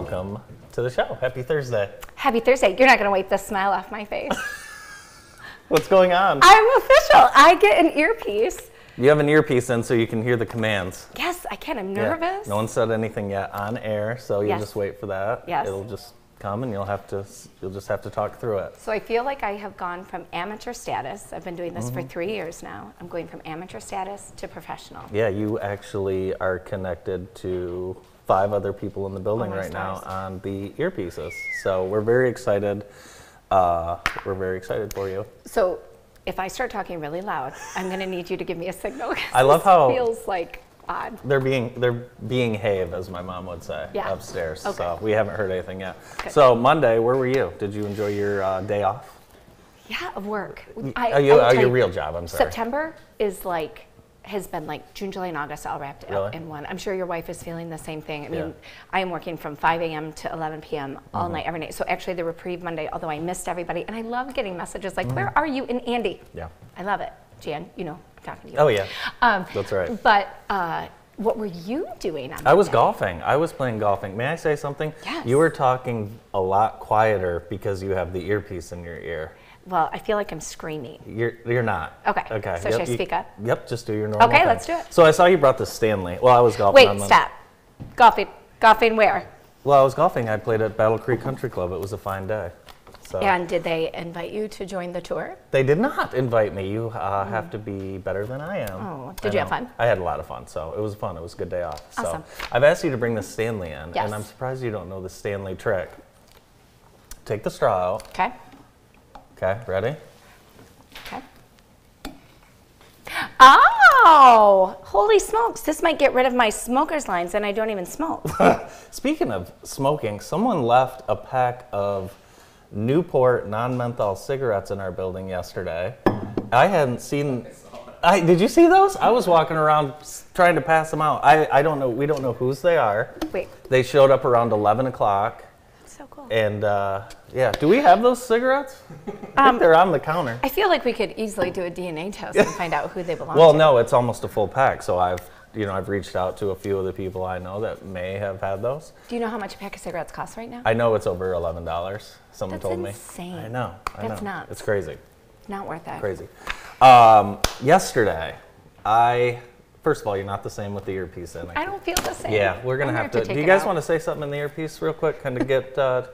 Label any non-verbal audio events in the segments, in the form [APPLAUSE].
Good morning and welcome to the show. Happy Thursday. Happy Thursday. You're not going to wipe the smile off my face. [LAUGHS] What's going on? I'm official. I get an earpiece. You have an earpiece in so you can hear the commands. Yes, I can. I'm Yeah. nervous. No one said anything yet on air, so you'll Yes. just wait for that. Yes. It'll just come and you'll have to you'll just have to talk through it. So I feel like I have gone from amateur status. I've been doing this Mm-hmm. for three years now. I'm going from amateur status to professional. Yeah, you actually are connected to five other people in the building Oh, right now on the earpieces. So we're very excited. Uh, we're very excited for you. So if I start talking really loud, I'm going to need you to give me a signal. I love how- feels like odd. They're being they're being have as my mom would say Yeah. upstairs. Okay. So we haven't heard anything yet. Okay. So Monday, where were you? Did you enjoy your uh, day off? Yeah, of work. oh, I, you, oh, your you, real job. I'm sorry. September is like has been like June, July, and August all wrapped up in one. I'm sure your wife is feeling the same thing. I mean, Yeah. Mm-hmm. I am working from 5 a.m. to 11 p.m. all night, every night. So actually, the reprieve Monday, although I missed everybody, and I love getting messages like, "Where are you?" and Andy. Mm-hmm. Yeah. I love it. Jan, you know, I'm talking to you. Oh yeah. Um, That's right. But uh, what were you doing on I was Monday? golfing. I was playing golfing. May I say something? Yes. You were talking a lot quieter because you have the earpiece in your ear. Well, I feel like I'm screaming. You're you're not. Okay. Okay. So should I you- speak up? Yep. Just do your normal. Okay, thing. let's do it. So I saw you brought the Stanley. Well, I was golfing. on Wait, stop. Golfing. Golfing where? Well, I was golfing. I played at Battle Creek Country Club. It was a fine day. So And did they invite you to join the tour? they did not invite me. You uh, have to be better than I am. Oh, I did you have fun? I had a lot of fun. So it was fun. It was a good day off. Awesome. So I've asked you to bring the Stanley in, Yes. and I'm surprised you don't know the Stanley trick. Take the straw out. Okay. Okay, ready? Okay. Oh, holy smokes. This might get rid of my smoker's lines and I don't even smoke. [LAUGHS] Speaking of smoking, someone left a pack of Newport non-menthol cigarettes in our building yesterday. I hadn't seen. I, did you see those? I was walking around trying to pass them out. I, I don't know. We don't know whose they are. Wait, They showed up around 11 o'clock, cool. and uh, yeah. Do we have those cigarettes? [LAUGHS] I Um, they're on the counter. I feel like we could easily do a DNA test and find out who they belong Well, to. Well, no, it's almost a full pack. So I've, you know, I've reached out to a few of the people I know that may have had those. Do you know how much a pack of cigarettes costs right now? I know it's over eleven dollars. Someone That's told me. That's insane. I know. I That's know. nuts. It's crazy. Not worth it. Crazy. Um, yesterday, I first of all, you're not the same with the earpiece in. I don't feel the same. Yeah, we're gonna have gonna to. Do you guys out. want to say something in the earpiece real quick? Kind of get uh,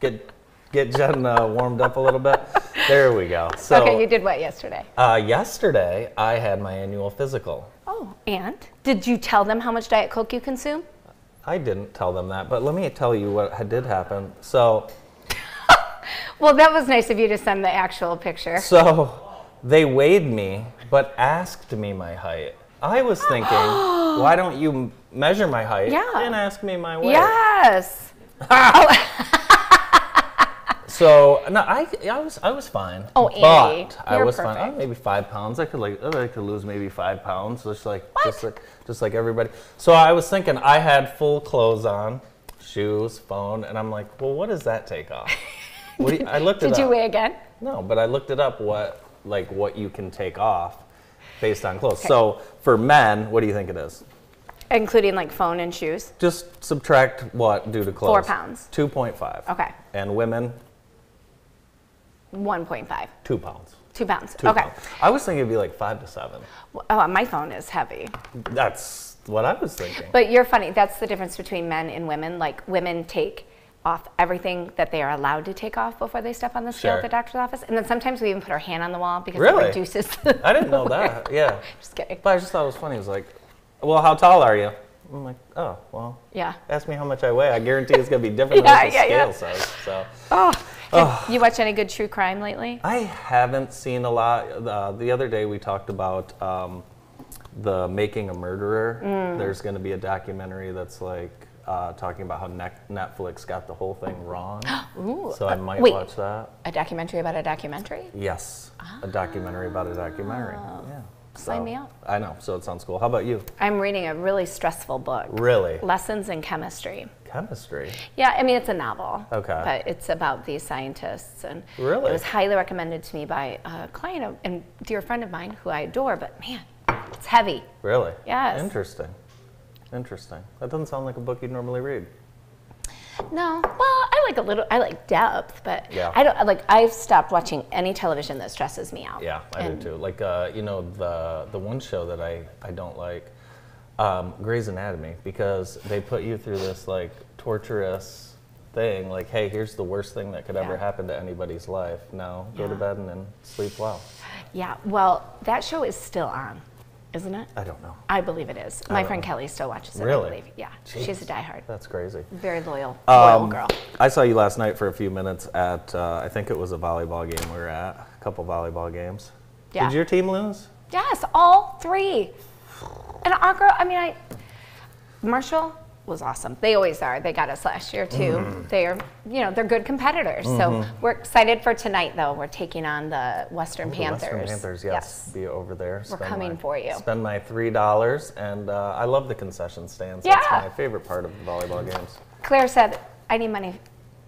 get get Jen uh, warmed up a little bit. There we go. So okay, you did what yesterday? uh, yesterday, I had my annual physical. Oh, and? Did you tell them how much Diet Coke you consume? I didn't tell them that, but let me tell you what did happen. So [LAUGHS] Well, that was nice of you to send the actual picture. So they weighed me, but asked me my height. I was thinking, [GASPS] why don't you measure my height Yeah. and ask me my weight? Yes. [LAUGHS] So no, I, I was I was fine. Oh, but Andy, I you're was fine. Oh, maybe five pounds. I could like I could lose maybe five pounds, just like just like just like everybody. So I was thinking I had full clothes on, shoes, phone, and I'm like, well, what does that take off? [LAUGHS] What do you, I looked it Did up. you weigh again? No, but I looked it up what like what you can take off based on clothes. So for men, what do you think it is? Including like phone and shoes? Just subtract what due to clothes? Four pounds. Two point five. Okay. And women, 1.5. two pounds. Two pounds. Two okay. pounds. I was thinking it'd be like five to seven. Oh, my phone is heavy. That's what I was thinking. But you're funny. That's the difference between men and women. Like women take off everything that they are allowed to take off before they step on the scale Sure. at the doctor's office. And then sometimes we even put our hand on the wall because Really? it reduces the I didn't know that. [LAUGHS] Yeah. Just kidding. But I just thought it was funny. It was like, well, how tall are you? I'm like, oh, well, Yeah. ask me how much I weigh. I guarantee it's gonna be different [LAUGHS] Yeah, than what the yeah, scale yeah. says. So. Oh, have you watch any good true crime lately? I haven't seen a lot. Uh, the other day we talked about um, the Making a Murderer. Mm. There's going to be a documentary that's like uh, talking about how Net- Netflix got the whole thing wrong. [GASPS] Ooh, so I uh, might wait. watch that. A documentary about a documentary? Yes, a documentary about a documentary. Yeah. Sign me up. I know. So it sounds cool. How about you? I'm reading a really stressful book. Really? Lessons in Chemistry. Chemistry. Yeah, I mean it's a novel. Okay. But it's about these scientists, and Really? it was highly recommended to me by a client of, and dear friend of mine who I adore. But man, it's heavy. Really? Yes. Interesting. Interesting. That doesn't sound like a book you'd normally read. No, well, I like a little. I like depth, but Yeah. I don't like. I've stopped watching any television that stresses me out. Yeah, I And- do too. Like uh, you know the the one show that I I don't like, um, Grey's Anatomy, because they put you through this like torturous thing. Like, hey, here's the worst thing that could ever happen to anybody's life. Now go to bed and then sleep well. Yeah. Well, that show is still on, isn't it? I don't know. I believe it is. My friend know. Kelly still watches it. Really? I believe. Yeah. Jeez. She's a diehard. That's crazy. Very loyal. Loyal Um, girl. I saw you last night for a few minutes at uh, I think it was a volleyball game we were at. A couple volleyball games. Yeah. Did your team lose? Yes, all three. And our girl, I mean, I, Marshall was awesome. They always are. They got us last year too. Mm-hmm. They're, you know, they're good competitors. So we're excited for tonight, though. We're taking on the Western The Panthers. Western Panthers, yes. Be over there. We're coming my- for you. Spend my three dollars, and uh, I love the concession stands. That's Yeah. my favorite part of the volleyball games. Claire said, "I need money."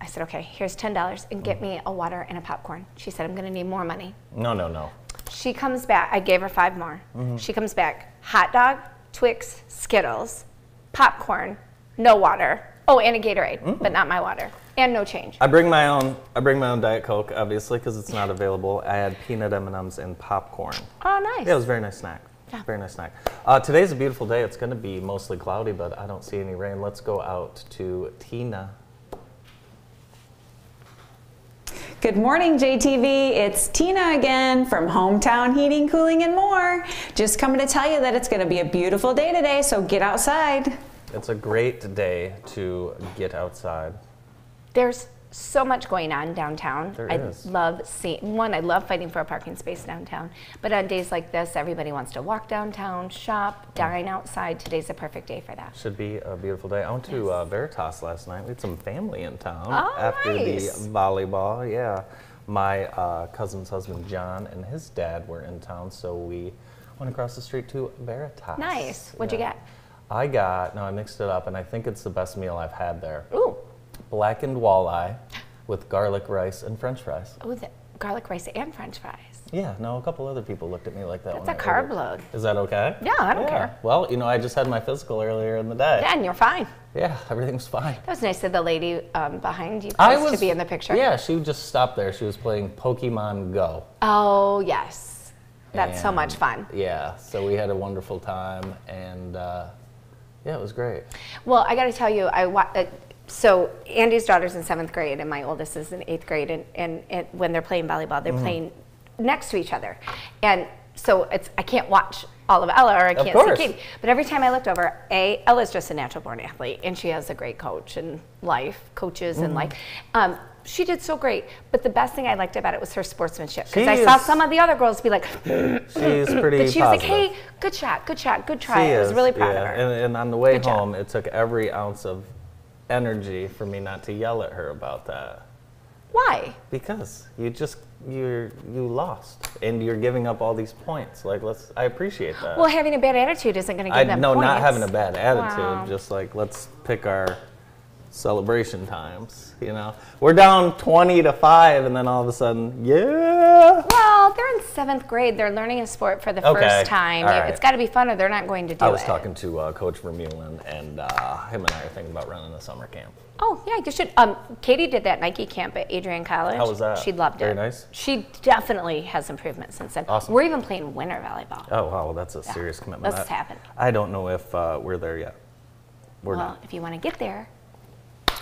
I said, "Okay, here's ten dollars, and get me a water and a popcorn." She said, "I'm going to need more money." No, no, no. She comes back. I gave her five more. Mm-hmm. She comes back. Hot dog, Twix, Skittles, popcorn, no water. Oh, and a Gatorade, Mm. but not my water, and no change. I bring my own. I bring my own Diet Coke, obviously, because it's not available. I had peanut M and M's and popcorn. Oh, nice. Yeah, it was a very nice snack. Yeah. Very nice snack. Uh, today's a beautiful day. It's going to be mostly cloudy, but I don't see any rain. Let's go out to Tina. Good morning, JTV. It's Tina again from Hometown Heating, Cooling, and More. Just coming to tell you that it's going to be a beautiful day today, so get outside. It's a great day to get outside. There's so much going on downtown. There I is. love seeing one. I love fighting for a parking space downtown. But on days like this, everybody wants to walk downtown, shop, dine outside. Today's a perfect day for that. Should be a beautiful day. I went to uh, Veritas last night. We had some family in town Oh, after nice. the volleyball. Yeah, my uh, cousin's husband John and his dad were in town, so we went across the street to Veritas. Nice. What'd you get? I got no. I mixed it up, and I think it's the best meal I've had there. Ooh, Blackened walleye with garlic rice and French fries. ooh, the garlic rice and French fries. Yeah, no, a couple other people looked at me like that. That's a I carb ordered. load. Is that okay? Yeah, I don't care. Well, you know, I just had my physical earlier in the day. Yeah, and you're fine. Yeah, everything's fine. That was nice of the lady um, behind you I was to be in the picture. Yeah, she just stopped there. She was playing Pokemon Go. Oh yes, that's so much fun. Yeah, so we had a wonderful time, and uh, yeah, it was great. Well, I got to tell you, I wa- uh, so Andy's daughter's in seventh grade, and my oldest is in eighth grade, and, and, and when they're playing volleyball, Mm-hmm. they're playing next to each other, and so it's I can't watch all of Ella or I can't course. see Katie. But every time I looked over, a Ella's just a natural born athlete, and she has a great coach and life coaches Mm-hmm. and life. Um, she did so great, but the best thing I liked about it was her sportsmanship. Because I saw some of the other girls be like, She's [GASPS] pretty but she was like, "Hey, good shot, good shot, good try." She I was is, really proud yeah. of her. And, and on the way Good job. home, it took every ounce of energy for me not to yell at her about that. Why? Because you just you you lost, and you're giving up all these points. Like let's, I appreciate that. Well, having a bad attitude isn't going to give I them no, points. not having a bad attitude. Wow. Just like let's pick our celebration times. You know, we're down twenty to five, and then all of a sudden, yeah. Well, they're in seventh grade. They're learning a sport for the Okay, first time. right. It's got to be fun, or they're not going to do it. I was it. talking to uh, Coach Vermeulen, and uh, him and I are thinking about running a summer camp. Oh yeah, you should. Um, Katie did that Nike camp at Adrian College. How was that? She loved Very it. Very nice? She definitely has improvement since then. Awesome. We're even playing winter volleyball. Oh wow, well, that's a serious commitment. let's I, happen. I don't know if uh, we're there yet. We're well, not. if you want to get there,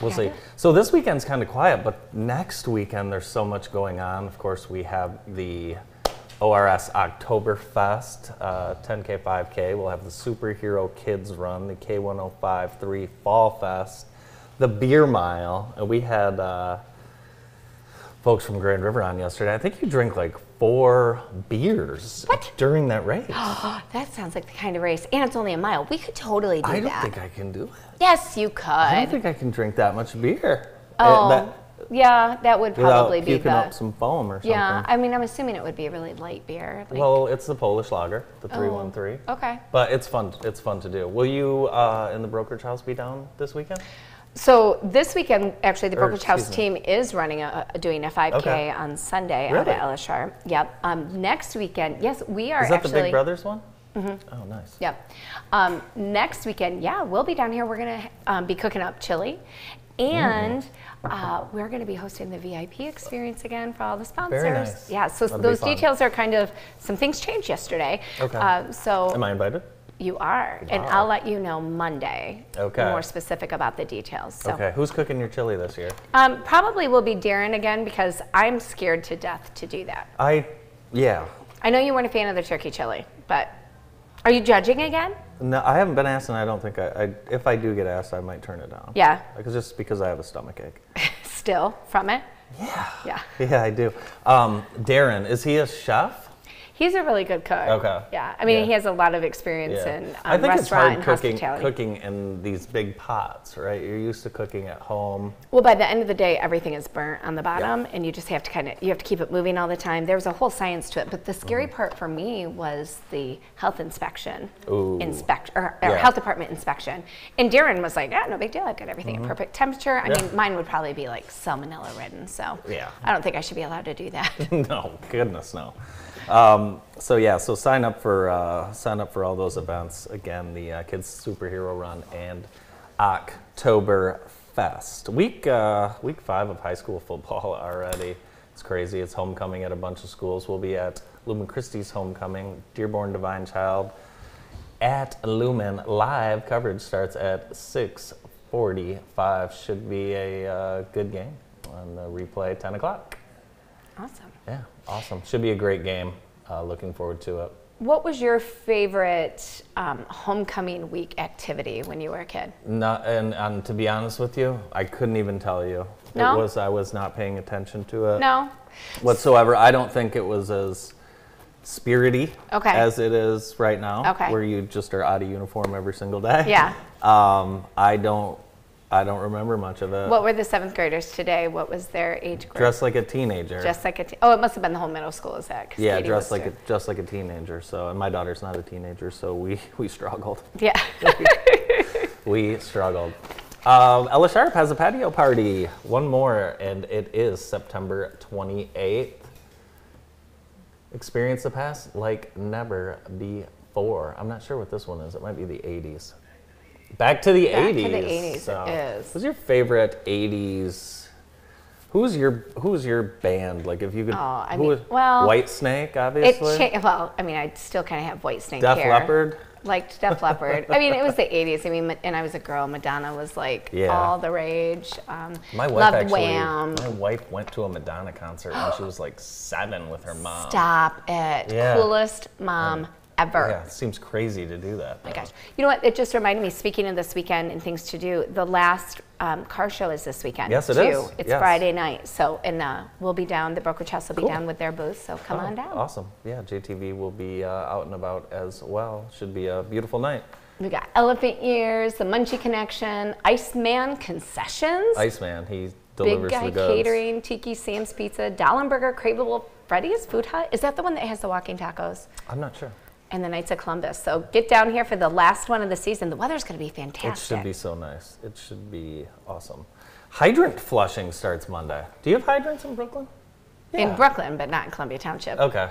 We'll Yeah, see. So this weekend's kind of quiet, but next weekend there's so much going on. Of course, we have the ORS Oktoberfest, uh, 10K, 5K. We'll have the Superhero Kids Run, the K1053 Fall Fest, the Beer Mile. And we had uh, folks from Grand River on yesterday. I think you drink like four beers What? during that race. oh, [GASPS] that sounds like the kind of race, and it's only a mile. We could totally do that. I don't that. think I can do it. Yes, you could. I don't think I can drink that much beer. oh, that- yeah, that would probably be the. up some foam or something. yeah, I mean, I'm assuming it would be a really light beer. Like, Well, it's the Polish lager, the Oh. 313. okay. But it's fun. It's fun to do. Will you uh, in the brokerage house be down this weekend? So this weekend, actually, the Or, Brokerage House team is running a, a- doing a 5K Okay. on Sunday out Really? at Ella Sharp. Yep. Um, next weekend, yes, we are Is that actually. the Big Brothers one? Oh, nice. Yep. Um, next weekend, yeah, we'll be down here. We're going to um, be cooking up chili. And uh, we're going to be hosting the VIP experience again for all the sponsors. Very nice. Yeah, so That'll those details are kind of, some things changed yesterday. Okay. Uh, so Am I invited? you are. And I'll let you know Monday. Okay. More specific about the details. So. Okay. Who's cooking your chili this year? Um, probably will be Darren again because I'm scared to death to do that. I, yeah. I know you weren't a fan of the turkey chili, but are you judging again? No, I haven't been asked, and I don't think I, I. If I do get asked, I might turn it down. Yeah. Because just because I have a stomach ache. [LAUGHS] Still from it? Yeah. Yeah. Yeah, I do. Um, Darren, is he a chef? He's a really good cook. Okay. Yeah. I mean, Yeah. he has a lot of experience Yeah. in um, I think it's restaurant hard cooking cooking in these big pots, right? You're used to cooking at home. Well, by the end of the day, everything is burnt on the bottom, and you just have to kind of you have to keep it moving all the time. There was a whole science to it, but the scary part for me was the health inspection, Mm-hmm. Ooh. inspect or, or Yeah. Mm-hmm. health department inspection. And Darren was like, "Yeah, no big deal. I've got everything at perfect temperature." I Yeah. mean, mine would probably be like salmonella ridden, so Yeah. I don't think I should be allowed to do that. [LAUGHS] no, goodness no. Um, so yeah, so sign up for uh, sign up for all those events. Again, the uh, Kids Superhero Run and October Fest. Week uh, week five of high school football [LAUGHS] already. It's crazy. It's homecoming at a bunch of schools. We'll be at Lumen Christi's homecoming, Dearborn Divine Child at Lumen. Live coverage starts at 6:45. Should be a uh, good game on the replay 10 o'clock. awesome. Yeah, awesome. Should be a great game. Uh, looking forward to it. What was your favorite um, homecoming week activity when you were a kid? Not, and, and to be honest with you, I couldn't even tell you. No? It was I was not paying attention to it No. whatsoever. I don't think it was as spirity Okay. as it is right now, Okay. where you just are out of uniform every single day. Yeah. [LAUGHS] Um, I don't. I don't remember much of it. What were the seventh graders today? What was their age group? Dressed like a teenager. Just like a te- oh, it must have been the whole middle school. Is that? yeah, Katie dressed like a, just like a teenager. So, and my daughter's not a teenager, so we [LAUGHS] we struggled. Yeah. [LAUGHS] We struggled. Um, Ella Sharp has a patio party. One more, and it is September 28th. Experience the past like never before. I'm not sure what this one is. It might be the 80s. Back to the Back to 80s. the 80s, it So, is. Who's your favorite 80s? Who's your Who's your band? Like, if you could. Oh, I who mean, is- well, Whitesnake, obviously. it cha- well, I mean, I still kind of have white snake Def hair. Leppard. Liked Def [LAUGHS] Leppard. I mean, it was the '80s. I mean, and I was a girl. Madonna was like Yeah. all the rage. Um, My wife loved actually. Wham. My wife went to a Madonna concert when she [GASPS] was like seven with her mom. Stop it. Yeah. Coolest mom ever. Yeah, it seems crazy to do that. my gosh. You know what? It just reminded me, speaking of this weekend and things to do, the last um, car show is this weekend. Yes, it too. is. It's Yes. Friday night. So, and uh, we'll be down, the Brokerage House will be down with their booth. So come Oh, on down. Awesome. Yeah, JTV will be uh, out and about as well. Should be a beautiful night. We got Elephant Ears, the Munchie Connection, Iceman Concessions, Iceman, he delivers Big Guy the goods. Catering, Tiki Sam's Pizza, Dallenberger, Craveable Freddy's Food Hut. Is that the one that has the walking tacos? I'm not sure. And the Knights of Columbus. So get down here for the last one of the season. The weather's going to be fantastic. It should be so nice. It should be awesome. Hydrant flushing starts Monday. Do you have hydrants in Brooklyn? in Brooklyn, but not in Columbia Township. Okay.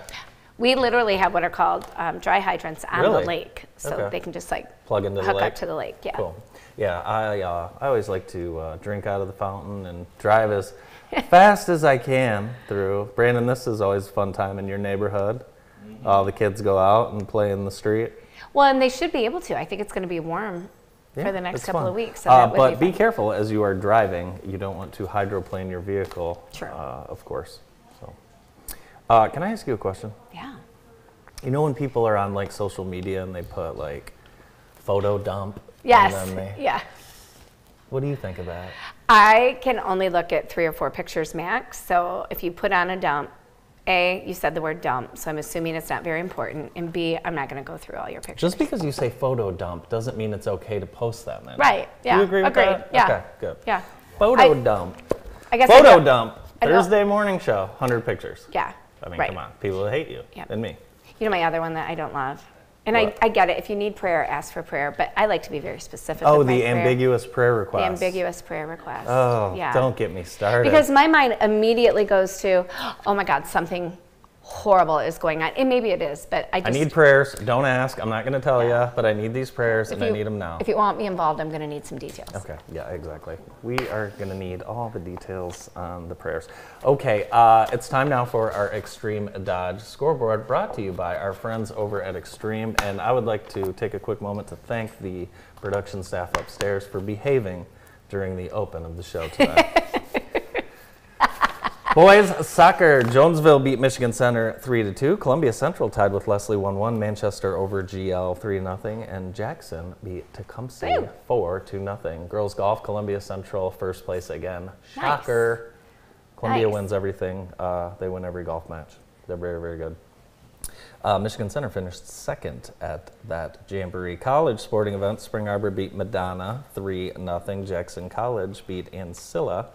We literally have what are called um, dry hydrants on Really? the lake, so Okay. they can just like Plug into the hook lake? up to the lake. Yeah. Cool. Yeah, I uh, I always like to uh, drink out of the fountain and drive as [LAUGHS] fast as I can through. Brandon, this is always a fun time in your neighborhood. All the kids go out and play in the street. Well, and they should be able to. I think it's going to be warm Yeah, for the next couple fun. of weeks. So uh, but be, be careful as you are driving. You don't want to hydroplane your vehicle. True. Uh, of course. So, uh, can I ask you a question? Yeah. You know when people are on like social media and they put like photo dump. Yes. They, Yeah. What do you think of that? I can only look at three or four pictures max. So if you put on a dump, A, you said the word dump, so I'm assuming it's not very important. And B, I'm not going to go through all your pictures. Just because you say photo dump doesn't mean it's okay to post them. Then. Right. Yeah. Do you agree with Agreed. that? Yeah. Okay, good. Yeah. Photo I- dump. I guess Photo don't- dump. Thursday morning show. 100 pictures. Yeah. I mean, right. come on. People will hate you Yep. and me. You know my other one that I don't love? And I, I get it. If you need prayer, ask for prayer. But I like to be very specific. Oh, the prayer. ambiguous prayer The request. ambiguous prayer request. Oh, yeah. don't get me started. Because my mind immediately goes to, oh my God, something horrible is going on. And maybe it is, but I I need prayers. Don't ask. I'm not going to tell Yeah. you, but I need these prayers and I need them now. If you want me involved, I'm going to need some details. Okay, yeah, exactly. We are going to need all the details on the prayers. Okay, uh, it's time now for our Extreme Dodge scoreboard brought to you by our friends over at Extreme. And I would like to take a quick moment to thank the production staff upstairs for behaving during the open of the show today. [LAUGHS] Boys soccer, Jonesville beat Michigan Center 3 to 2. Columbia Central tied with Leslie 1 1. Manchester over GL 3 0. And Jackson beat Tecumseh Woo. 4 2 0. Girls golf, Columbia Central first place again. Shocker. Columbia Nice. wins everything. Uh, they win every golf match. They're very, very good. Uh, Michigan Center finished second at that Jamboree College sporting event. Spring Arbor beat Madonna 3 0. Jackson College beat Ancilla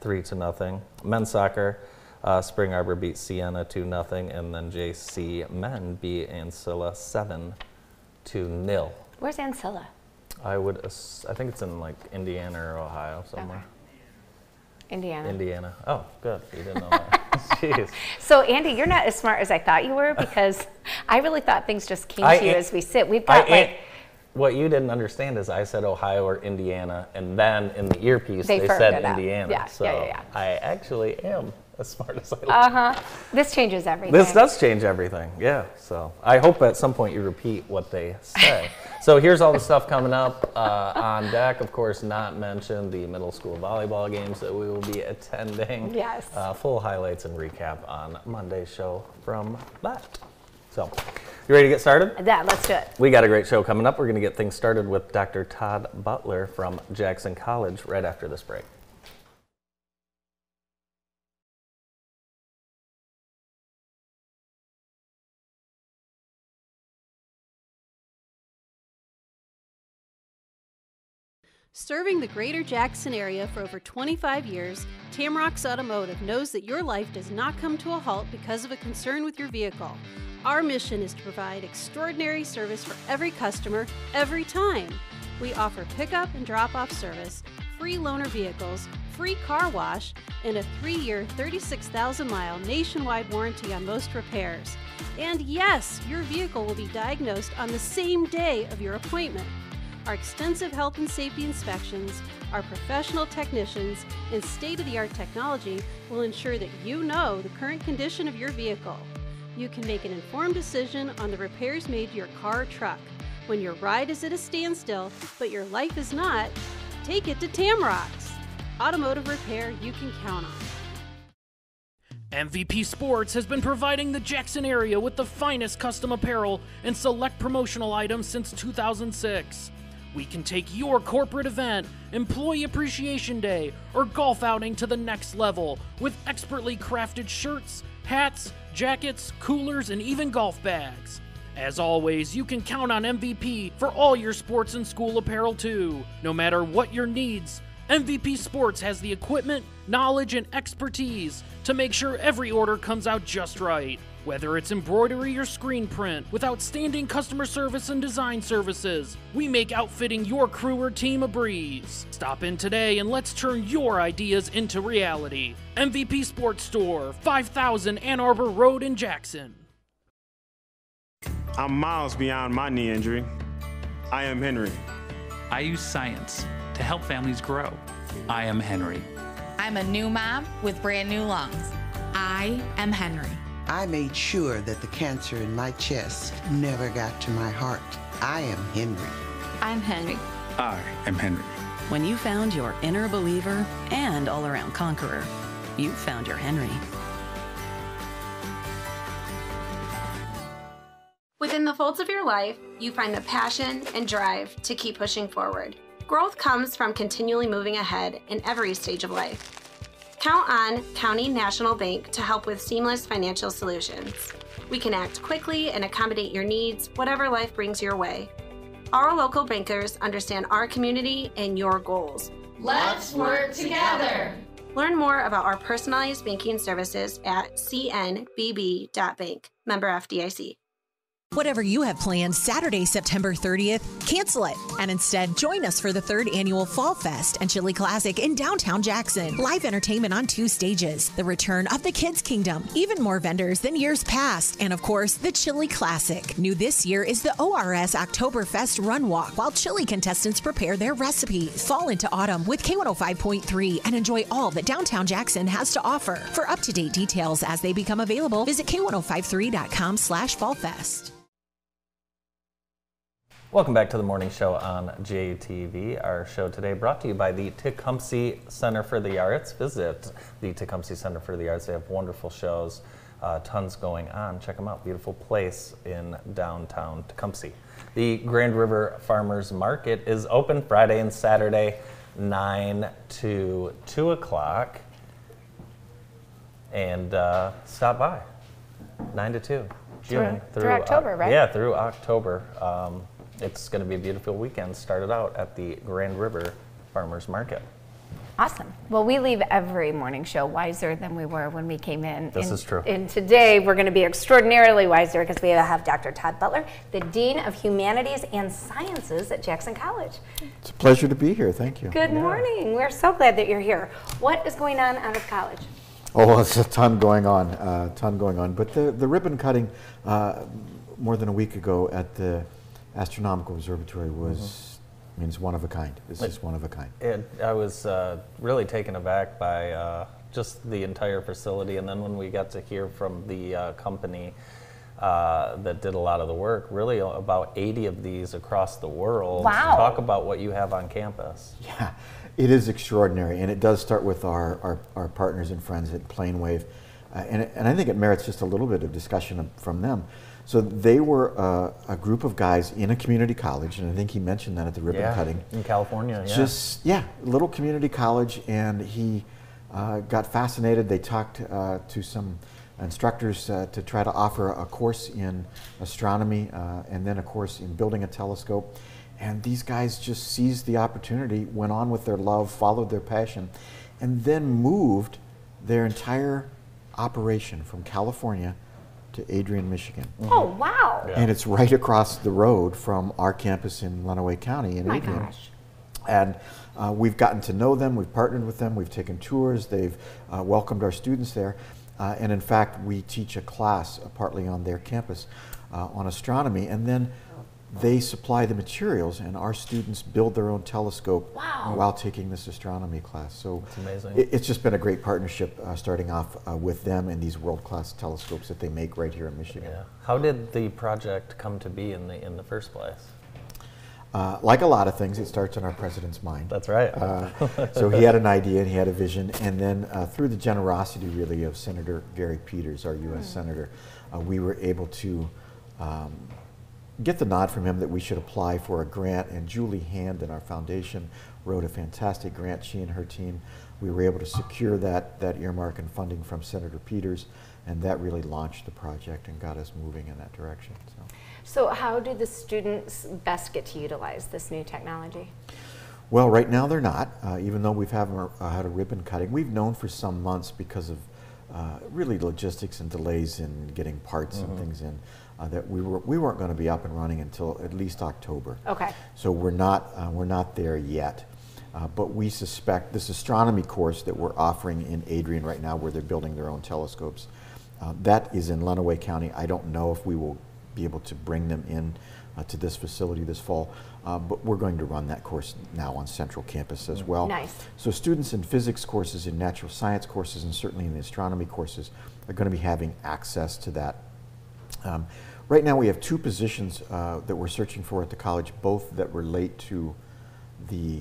3 to nothing. Men's soccer, uh, Spring Arbor beat Siena 2 0. And then JC Men beat Ancilla 7 to nil. Where's Ancilla? I would, I think it's in like Indiana or Ohio somewhere. Indiana. Indiana. Oh, good. You didn't know that. [LAUGHS] Jeez. So, Andy, you're not as smart as I thought you were because I really thought things just came I to you a- as we sit. We've got a- like, what you didn't understand is I said Ohio or Indiana, and then in the earpiece They they, said. Indiana. Yeah, so yeah, yeah, yeah. I actually am [LAUGHS] as smart as I look. uh huh. This changes everything. This does change everything, yeah. So I hope at some point you repeat what they say. [LAUGHS] so here's all the stuff coming up uh, on deck. Of course, not mentioned the middle school volleyball games that we will be attending. Yes. Uh, full highlights and recap on Monday's show from that. So, you ready to get started? Yeah, let's do it. We got a great show coming up. We're going to get things started with Dr. Todd Butler from Jackson College right after this break. Serving the greater Jackson area for over 25 years, Tamrock's Automotive knows that your life does not come to a halt because of a concern with your vehicle. Our mission is to provide extraordinary service for every customer, every time. We offer pickup and drop off service, free loaner vehicles, free car wash, and a three year, 36,000 mile nationwide warranty on most repairs. And yes, your vehicle will be diagnosed on the same day of your appointment. Our extensive health and safety inspections, our professional technicians, and state of the art technology will ensure that you know the current condition of your vehicle. You can make an informed decision on the repairs made to your car or truck. When your ride is at a standstill, but your life is not, take it to Tamrocks. Automotive repair you can count on. MVP Sports has been providing the Jackson area with the finest custom apparel and select promotional items since 2006. We can take your corporate event, Employee Appreciation Day, or golf outing to the next level with expertly crafted shirts, hats, jackets, coolers, and even golf bags. As always, you can count on MVP for all your sports and school apparel too. No matter what your needs, MVP Sports has the equipment, knowledge, and expertise to make sure every order comes out just right. Whether it's embroidery or screen print, with outstanding customer service and design services, we make outfitting your crew or team a breeze. Stop in today and let's turn your ideas into reality. MVP Sports Store, 5000 Ann Arbor Road in Jackson. I'm miles beyond my knee injury. I am Henry. I use science to help families grow. I am Henry. I'm a new mom with brand new lungs. I am Henry. I made sure that the cancer in my chest never got to my heart. I am Henry. I'm Henry. I am Henry. When you found your inner believer and all around conqueror, you found your Henry. Within the folds of your life, you find the passion and drive to keep pushing forward. Growth comes from continually moving ahead in every stage of life. Count on County National Bank to help with seamless financial solutions. We can act quickly and accommodate your needs, whatever life brings your way. Our local bankers understand our community and your goals. Let's work together. Learn more about our personalized banking services at cnbb.bank. Member FDIC. Whatever you have planned Saturday, September 30th, cancel it and instead join us for the third annual Fall Fest and Chili Classic in downtown Jackson. Live entertainment on two stages, the return of the Kids Kingdom, even more vendors than years past, and of course, the Chili Classic. New this year is the ORS Oktoberfest Run Walk while chili contestants prepare their recipes. Fall into autumn with K105.3 and enjoy all that downtown Jackson has to offer. For up to date details as they become available, visit K1053.com slash fallfest. Welcome back to the morning show on JTV. Our show today brought to you by the Tecumseh Center for the Arts. Visit the Tecumseh Center for the Arts. They have wonderful shows, uh, tons going on. Check them out. Beautiful place in downtown Tecumseh. The Grand River Farmers Market is open Friday and Saturday, 9 to 2 o'clock. And uh, stop by. 9 to 2. June through, through October, uh, right? Yeah, through October. Um, it's going to be a beautiful weekend. Started out at the Grand River Farmers Market. Awesome. Well, we leave every morning show wiser than we were when we came in. This and, is true. And today we're going to be extraordinarily wiser because we have Dr. Todd Butler, the Dean of Humanities and Sciences at Jackson College. It's a pleasure to be here. Thank you. Good yeah. morning. We're so glad that you're here. What is going on out of college? Oh, it's a ton going on, a uh, ton going on. But the, the ribbon cutting uh, more than a week ago at the Astronomical Observatory was mm-hmm. means one of a kind. It's just one of a kind. It, I was uh, really taken aback by uh, just the entire facility, and then when we got to hear from the uh, company uh, that did a lot of the work, really about 80 of these across the world. Wow! Talk about what you have on campus. Yeah, it is extraordinary, and it does start with our our, our partners and friends at Planewave, uh, and and I think it merits just a little bit of discussion from them. So they were uh, a group of guys in a community college, and I think he mentioned that at the ribbon yeah, cutting in California. Yeah. Just yeah, little community college, and he uh, got fascinated. They talked uh, to some instructors uh, to try to offer a course in astronomy, uh, and then a course in building a telescope. And these guys just seized the opportunity, went on with their love, followed their passion, and then moved their entire operation from California to Adrian, Michigan. Mm-hmm. Oh, wow. Yeah. And it's right across the road from our campus in Lenawee County in My Adrian. Gosh. And uh, we've gotten to know them, we've partnered with them, we've taken tours, they've uh, welcomed our students there. Uh, and in fact, we teach a class uh, partly on their campus uh, on astronomy. And then they supply the materials, and our students build their own telescope wow. while taking this astronomy class. So it's amazing. It, it's just been a great partnership, uh, starting off uh, with them and these world-class telescopes that they make right here in Michigan. Yeah. How did the project come to be in the in the first place? Uh, like a lot of things, it starts in our president's mind. That's right. Uh, [LAUGHS] so he had an idea and he had a vision, and then uh, through the generosity, really, of Senator Gary Peters, our U.S. Mm. Senator, uh, we were able to um, get the nod from him that we should apply for a grant. And Julie Hand in our foundation wrote a fantastic grant. She and her team, we were able to secure that that earmark and funding from Senator Peters, and that really launched the project and got us moving in that direction. So, so how do the students best get to utilize this new technology? Well, right now they're not. Uh, even though we've have, uh, had a ribbon cutting, we've known for some months because of uh, really logistics and delays in getting parts mm-hmm. and things in uh, that we were we weren't going to be up and running until at least October. Okay. So we're not uh, we're not there yet. Uh, but we suspect this astronomy course that we're offering in Adrian right now, where they're building their own telescopes, uh, that is in Lenawee County. I don't know if we will be able to bring them in uh, to this facility this fall, uh, but we're going to run that course now on Central Campus as well. Nice. So students in physics courses, in natural science courses, and certainly in the astronomy courses are going to be having access to that. Um, Right now, we have two positions uh, that we're searching for at the college, both that relate to the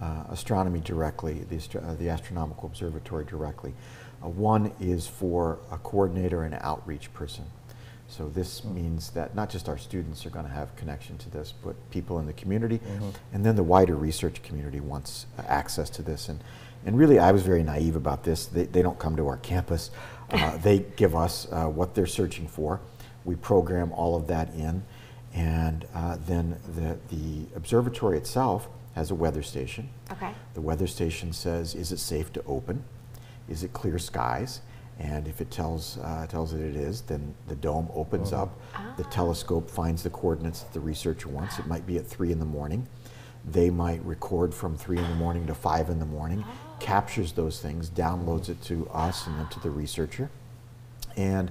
uh, astronomy directly, the, uh, the, Astronomical Observatory directly. Uh, one is for a coordinator and outreach person. So this means that not just our students are going to have connection to this, but people in the community, mm -hmm. and then the wider research community wants uh, access to this. And, and really, I was very naive about this. They, they don't come to our campus. Uh, they give us what they're searching for we program all of that in. And uh, then the, the observatory itself has a weather station. Okay. The weather station says, is it safe to open? Is it clear skies? And if it tells, uh, tells it it is, then the dome opens Mhm. up. The telescope finds the coordinates that the researcher wants. It might be at 3 in the morning. They might record from 3 in the morning to 5 in the morning, captures those things, downloads it to us and then to the researcher. And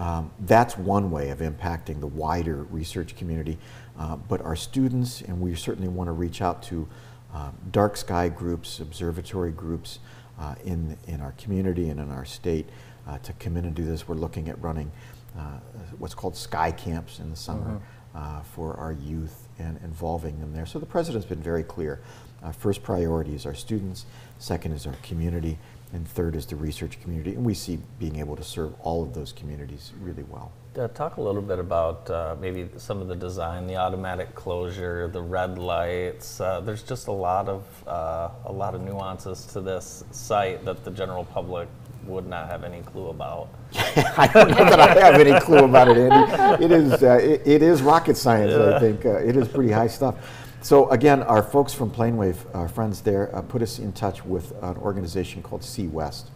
um, that's one way of impacting the wider research community. Uh, but our students, and we certainly want to reach out to um, dark sky groups, observatory groups uh, in, in our community and in our state uh, to come in and do this. We're looking at running uh, what's called sky camps in the summer Mhm. uh, for our youth and involving them there. So the president's been very clear. Uh, first priority is our students, second is our community, and third is the research community. And we see being able to serve all of those communities really well. Uh, talk a little bit about uh, maybe some of the design, the automatic closure, the red lights. Uh, there's just a lot of uh, a lot of nuances to this site that the general public would not have any clue about. [LAUGHS] I don't know that I have any clue about it, Andy. It is, uh, it, it is rocket science, I think. Uh, it is pretty high stuff. So again, our folks from Planewave, our friends there, uh, put us in touch with an organization called Sea West.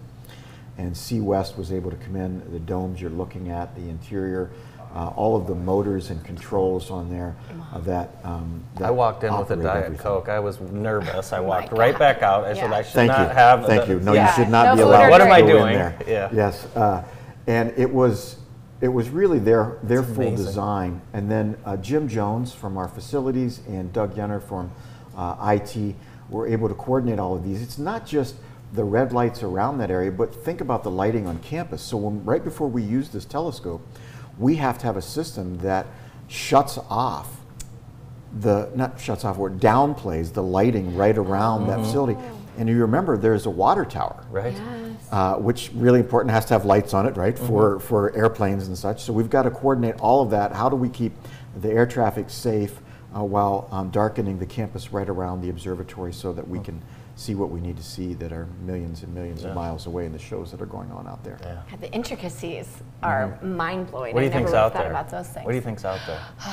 And Sea West was able to come in, the domes you're looking at, the interior, uh, all of the motors and controls on there uh, that, um, that I walked in with a operate Diet everything. Coke. I was nervous. I walked right back out. I said, I should Thank not you. have. Thank the- you. No, Yeah. you should not No be food allowed or to What am I doing? there. Yeah. Yes, uh, and it was it was really their their It's full amazing. design, and then uh, Jim Jones from our facilities and Doug Yenner from uh, IT were able to coordinate all of these. It's not just the red lights around that area, but think about the lighting on campus. So when, right before we use this telescope, we have to have a system that shuts off the not shuts off or downplays the lighting right around that Mhm. facility. And you remember there's a water tower, Right. Uh, which really important has to have lights on it, right, for Mhm. for airplanes and such. So we've got to coordinate all of that. How do we keep the air traffic safe uh, while um, darkening the campus right around the observatory so that we can see what we need to see that are millions and millions Yeah. of miles away in the shows that are going on out there. God, the intricacies are Mhm. mind blowing. What do you never think's out there? about those things. What do you think's out there? [SIGHS]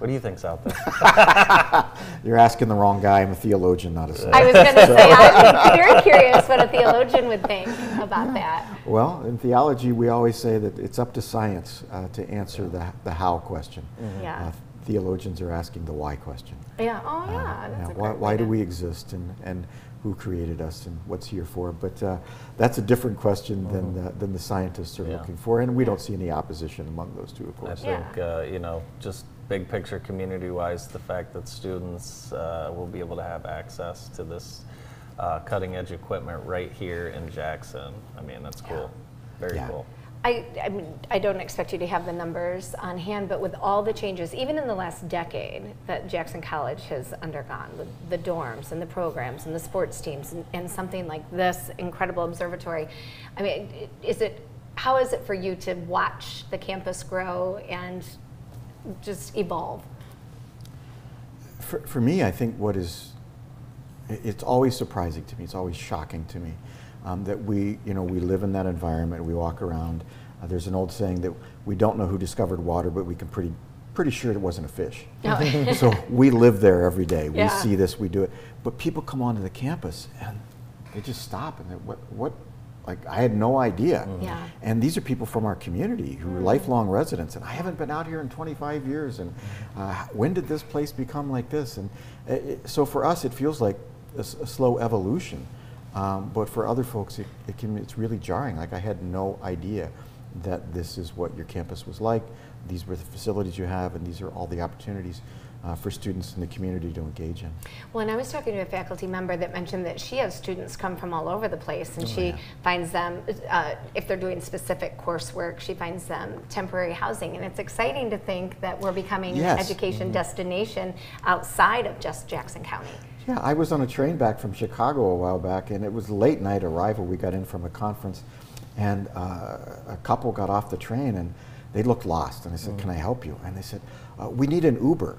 What do you think's out there? [LAUGHS] You're asking the wrong guy. I'm a theologian, not a scientist. I was going to So- say, I'm [LAUGHS] very curious what a theologian would think about that. Well, in theology, we always say that it's up to science uh, to answer the, the how question. Mhm. Yeah. Uh, theologians are asking the why question. Yeah. Oh, yeah. Uh, That's yeah, a why why do we exist and, and who created us and what's here for? But uh, that's a different question than, the, than the scientists are Mm-hmm. Yeah. looking for, and we don't see any opposition among those two, of course. I think, uh, you know, just big picture community wise, the fact that students uh, will be able to have access to this uh, cutting edge equipment right here in Jackson, I mean, that's cool. Very Yeah. cool. I, I mean, I don't expect you to have the numbers on hand, but with all the changes, even in the last decade that Jackson College has undergone, with the dorms and the programs and the sports teams and, and something like this incredible observatory, I mean, is it, how is it for you to watch the campus grow and just evolve? For, for me, I think what is, it's always surprising to me, it's always shocking to me um, that we, you know, we live in that environment, we walk around. Uh, there's an old saying that we don't know who discovered water, but we can pretty, pretty sure it wasn't a fish. Oh. [LAUGHS] so we live there every day. We Yeah. see this, we do it. But people come onto the campus and they just stop and they, what, what, like I had no idea. Yeah. And these are people from our community who are lifelong residents, and I haven't been out here in 25 years. And uh, when did this place become like this? And uh, it, so for us, it feels like a slow evolution, um, but for other folks, it, it can it's really jarring. Like I had no idea that this is what your campus was like. These were the facilities you have, and these are all the opportunities uh, for students in the community to engage in. Well, and I was talking to a faculty member that mentioned that she has students come from all over the place, and Oh, she yeah. finds them, uh, if they're doing specific coursework, she finds them temporary housing. And it's exciting to think that we're becoming Yes. an education Mhm. destination outside of just Jackson County. Yeah, I was on a train back from Chicago a while back, and it was late night arrival. We got in from a conference, and uh, a couple got off the train, and they looked lost. And I said, "Can I help you?" And they said, uh, "We need an Uber."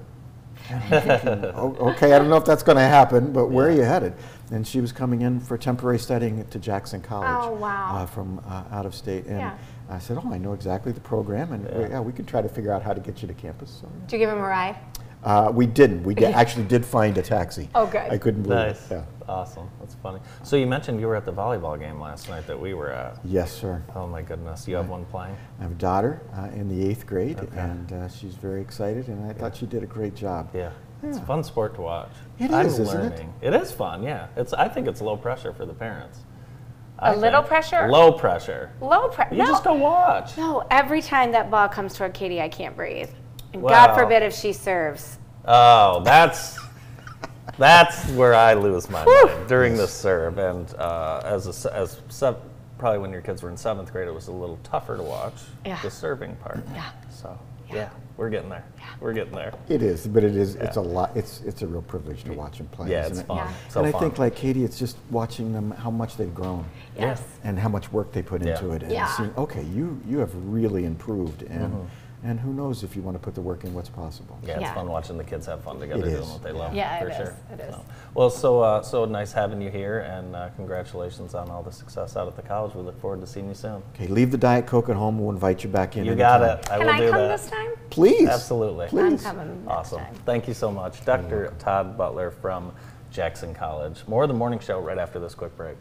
Thinking, [LAUGHS] "O- okay, I don't know if that's going to happen, but where are you headed? And she was coming in for temporary studying to Jackson College Oh, wow. uh, from uh, out of state. And Yeah. I said, "Oh, I know exactly the program, and Yeah. yeah. we can try to figure out how to get you to campus." So, Do you give them a ride? Uh, we didn't. We did, [LAUGHS] actually did find a taxi. Oh, good. I couldn't believe Nice. it. Yeah. Awesome. That's funny. So you mentioned you were at the volleyball game last night that we were at. Yes, sir. Oh my goodness. You have one playing? I have a daughter uh, in the eighth grade, Okay. and uh, she's very excited, and I thought she did a great job. Yeah. It's a fun sport to watch. It I'm is, isn't it? It is fun, yeah. It's I think it's low pressure for the parents. I A little pressure? Low pressure. Low pressure. You just go watch. No, every time that ball comes toward Katie, I can't breathe. And Wow. God forbid if she serves. Oh, that's that's where I lose my mind during the serve. And uh, as a, s- as sev- probably when your kids were in seventh grade, it was a little tougher to watch Yeah. the serving part. Yeah. So yeah, we're getting there. Yeah. We're getting there. It is, but it is. It's a lot. It's it's a real privilege to watch them play. Yeah, it's it? fun. Yeah. So and I think, like Katie, it's just watching them how much they've grown. Yes. And how much work they put Yeah. into it, and Yeah. seeing, okay, you you have really improved, and Mhm. And who knows if you want to put the work in, what's possible. Yeah, it's Yeah. fun watching the kids have fun together It doing is, what they love. Yeah, for it sure. is, it is. So- well, so uh, so nice having you here, and uh, congratulations on all the success out at the college. We look forward to seeing you soon. Okay, leave the diet coke at home. We'll invite you back in. You got anytime. it. I Can will I do come that. this time? Please. Absolutely. Please. I'm coming next Awesome. time. Thank you so much, Dr. Todd Butler from Jackson College. More of the morning show right after this quick break.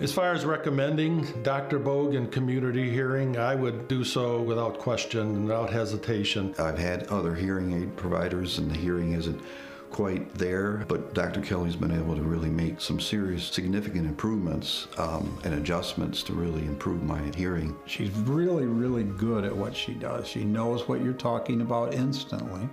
As far as recommending Dr. Bogue in community hearing, I would do so without question without hesitation. I've had other hearing aid providers, and the hearing isn't quite there, but Dr. Kelly's been able to really make some serious, significant improvements um, and adjustments to really improve my hearing. She's really, really good at what she does. She knows what you're talking about instantly.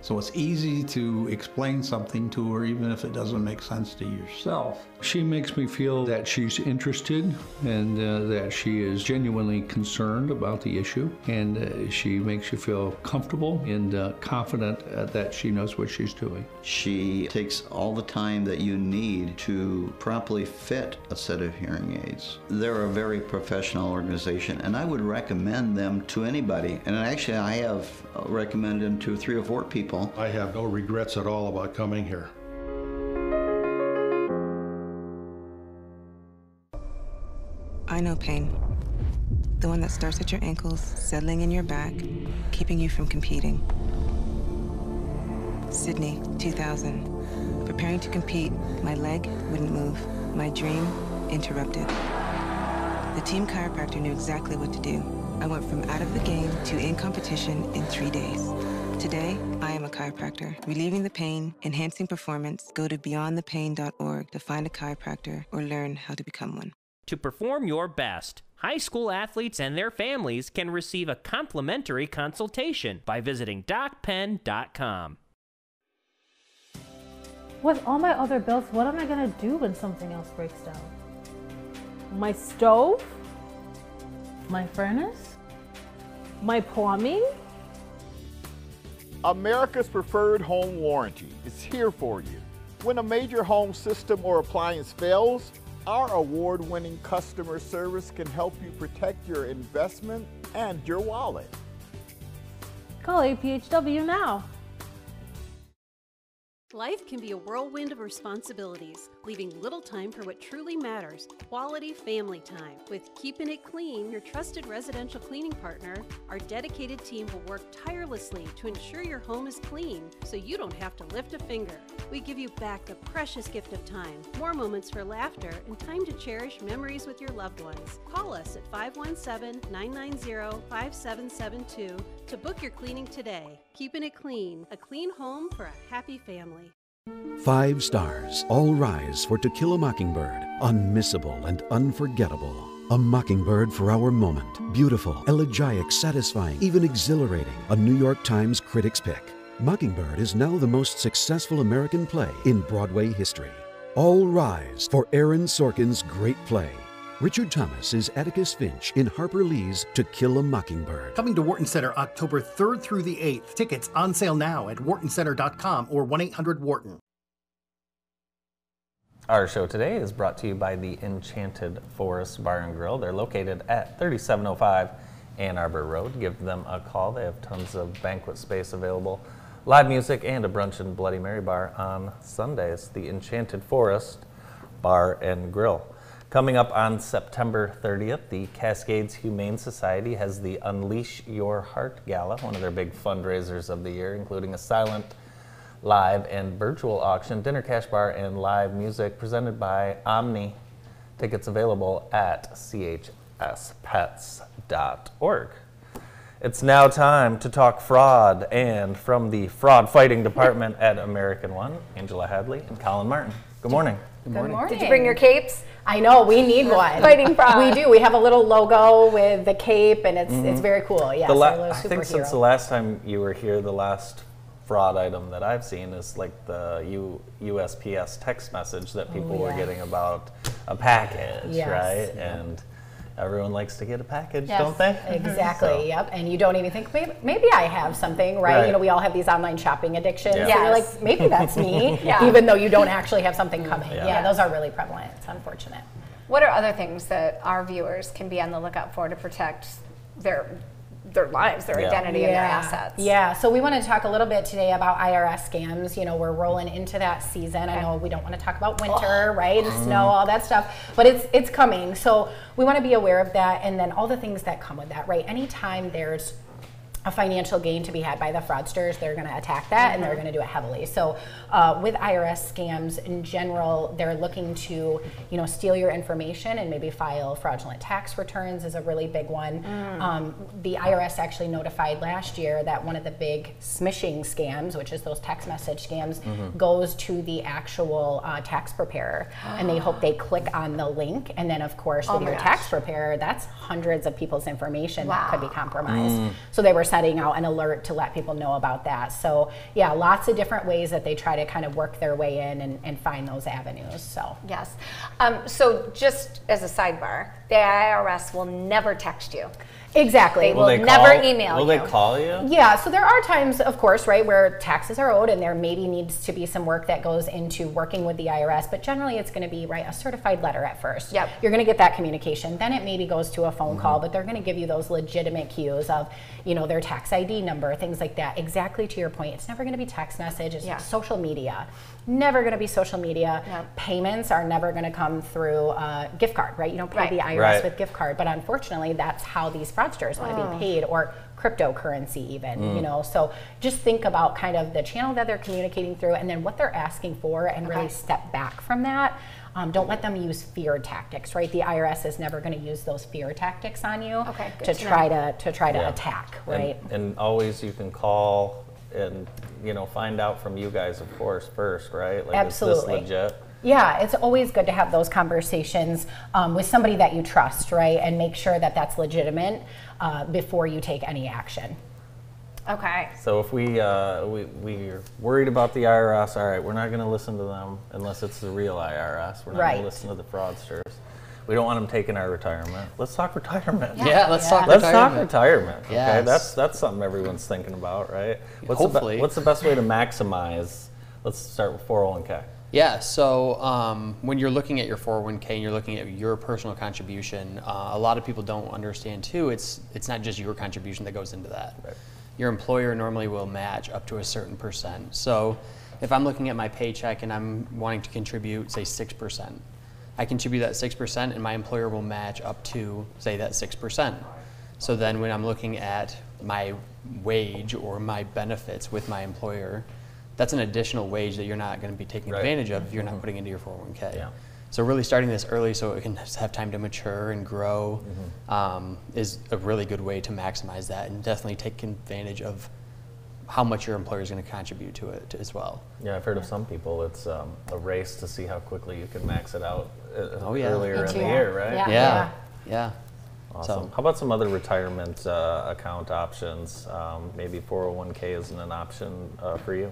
So it's easy to explain something to her even if it doesn't make sense to yourself. She makes me feel that she's interested and uh, that she is genuinely concerned about the issue. And uh, she makes you feel comfortable and uh, confident uh, that she knows what she's doing. She takes all the time that you need to properly fit a set of hearing aids. They're a very professional organization, and I would recommend them to anybody. And actually, I have uh, recommended them to three or four people. I have no regrets at all about coming here. I know pain. The one that starts at your ankles, settling in your back, keeping you from competing. Sydney, 2000. Preparing to compete, my leg wouldn't move. My dream interrupted. The team chiropractor knew exactly what to do. I went from out of the game to in competition in three days. Today, I am a chiropractor, relieving the pain, enhancing performance. Go to beyondthepain.org to find a chiropractor or learn how to become one. To perform your best, high school athletes and their families can receive a complimentary consultation by visiting docpen.com. With all my other bills, what am I gonna do when something else breaks down? My stove? My furnace? My plumbing? America's Preferred Home Warranty is here for you. When a major home system or appliance fails, our award winning customer service can help you protect your investment and your wallet. Call APHW now. Life can be a whirlwind of responsibilities, leaving little time for what truly matters quality family time. With Keeping It Clean, your trusted residential cleaning partner, our dedicated team will work tirelessly to ensure your home is clean so you don't have to lift a finger. We give you back the precious gift of time, more moments for laughter, and time to cherish memories with your loved ones. Call us at 517 990 5772 to book your cleaning today. Keeping It Clean, a clean home for a happy family. Five stars. All rise for To Kill a Mockingbird. Unmissable and unforgettable. A mockingbird for our moment. Beautiful, elegiac, satisfying, even exhilarating. A New York Times critic's pick. Mockingbird is now the most successful American play in Broadway history. All rise for Aaron Sorkin's great play. Richard Thomas is Atticus Finch in Harper Lee's To Kill a Mockingbird. Coming to Wharton Center October 3rd through the 8th. Tickets on sale now at whartoncenter.com or 1 800 Wharton. Our show today is brought to you by the Enchanted Forest Bar and Grill. They're located at 3705 Ann Arbor Road. Give them a call. They have tons of banquet space available. live music, and a brunch and Bloody Mary bar on Sundays. The Enchanted Forest Bar and Grill. Coming up on September 30th, the Cascades Humane Society has the Unleash Your Heart Gala, one of their big fundraisers of the year, including a silent, live, and virtual auction, dinner cash bar, and live music presented by Omni. Tickets available at chspets.org. It's now time to talk fraud, and from the fraud fighting department at American One, Angela Hadley and Colin Martin. Good morning. Good morning. Did you bring your capes? I know we need one. Fighting fraud. We do. We have a little logo with the cape, and it's it's Mhm. very cool. Yes, The la- I think since the last time you were here, the last fraud item that I've seen is like the U- USPS text message that people were Oh, yeah. getting about a package, Yes. right? And everyone likes to get a package, Yes, don't they? Exactly. So- Yep. And you don't even think maybe, maybe I have something, right? Right. You know, we all have these online shopping addictions. Yeah. So you're like, maybe that's me, [LAUGHS] Yeah. [LAUGHS] even though you don't actually have something coming. Yeah. Yeah, those are really prevalent. It's unfortunate. What are other things that our viewers can be on the lookout for to protect their their lives, their Yeah. identity, and their assets? Yeah, so we want to talk a little bit today about IRS scams. You know, we're rolling into that season. I know we don't want to talk about winter, right, and snow, all that stuff, but it's it's coming. So we want to be aware of that, and then all the things that come with that, right? Anytime there's a financial gain to be had by the fraudsters, they're going to attack that and they're going to do it heavily. So, uh, with IRS scams in general, they're looking to, you know, steal your information and maybe file fraudulent tax returns is a really big one. Mm. Um, the IRS actually notified last year that one of the big smishing scams, which is those text message scams, Mhm. goes to the actual uh, tax preparer, and they hope they click on the link, and then of course Oh with your gosh. tax preparer, that's hundreds of people's information that could be compromised. Mm. So they were setting out an alert to let people know about that. So yeah, lots of different ways that they try to kind of work their way in and, and find those avenues. So Yes. Um, so just as a sidebar, the IRS will never text you. Exactly. They will, never email you. Will you. they call you? Yeah, so there are times, of course, right, where taxes are owed and there maybe needs to be some work that goes into working with the IRS, but generally it's going to be, right, a certified letter at first. Yep. You're going to get that communication. Then it maybe goes to a phone Mm-hmm. call, but they're going to give you those legitimate cues of, you know, their tax ID number, things like that. Exactly to your point. It's never going to be text message, it's Yeah. social media. Never going to be social media. Yep. Payments are never going to come through a gift card, right? You don't pay Right. the IRS Right. with gift card, but unfortunately, that's how these fraudsters want to Oh. be paid or cryptocurrency even Mm. you know so just think about kind of the channel that they're communicating through and then what they're asking for and really step back from that um, don't let them use fear tactics right the irs is never going to use those fear tactics on you Okay, to to try to to try to Yeah. attack And- right And, always you can call and you know find out from you guys, of course, first, right? Like, Absolutely. is this legit? Yeah, it's always good to have those conversations um, with somebody that you trust, right? And make sure that that's legitimate uh, before you take any action. Okay. So if we uh, we we're worried about the IRS, all right, we're not going to listen to them unless it's the real IRS. We're not going Right. to listen to the fraudsters. We don't want them taking our retirement. Let's talk retirement. Yeah, Yeah, let's talk retirement. Let's talk retirement. retirement. Okay, Yes. that's that's something everyone's thinking about, right? What's The Hopefully. be- what's the best way to maximize? Let's start with 401k. Yeah, so um, when you're looking at your 401k and you're looking at your personal contribution, uh, a lot of people don't understand too. It's it's not just your contribution that goes into that. Right. Your employer normally will match up to a certain percent. So if I'm looking at my paycheck and I'm wanting to contribute, say six percent, I contribute that six percent, and my employer will match up to say that six percent. So then when I'm looking at my wage or my benefits with my employer, that's an additional wage that you're not going to be taking Right. advantage of if you're not putting into your 401k. So really starting this early so it can have time to mature and grow um, is a really good way to maximize that and definitely take advantage of how much your employer is going to contribute to it as well. Yeah, I've heard of some people. It's um, a race to see how quickly you can max it out Oh, yeah. earlier Me in the too. year, right? Yeah. Yeah. Yeah. Awesome. So- How about some other retirement uh, account options? Um, maybe 401k isn't an option uh, for you.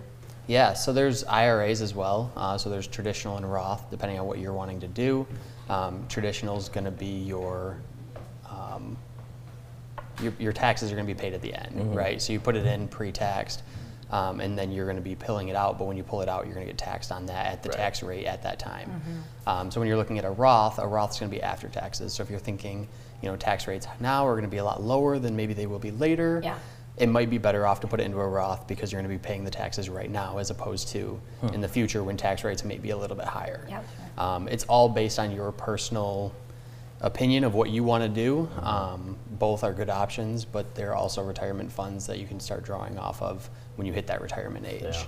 Yeah, so there's IRAs as well. Uh, so there's traditional and Roth, depending on what you're wanting to do. Um, traditional is going to be your, um, your your taxes are going to be paid at the end, Mhm. right? So you put it in pre-taxed, um, and then you're going to be pulling it out. But when you pull it out, you're going to get taxed on that at the Right. tax rate at that time. Mm-hmm. Um, so when you're looking at a Roth, a Roth is going to be after taxes. So if you're thinking, you know, tax rates now are going to be a lot lower than maybe they will be later. Yeah. it might be better off to put it into a Roth because you're going to be paying the taxes right now as opposed to Hmm. in the future when tax rates may be a little bit higher. Yep. Um, it's all based on your personal opinion of what you want to do. Um, both are good options, but there are also retirement funds that you can start drawing off of when you hit that retirement age. Yeah.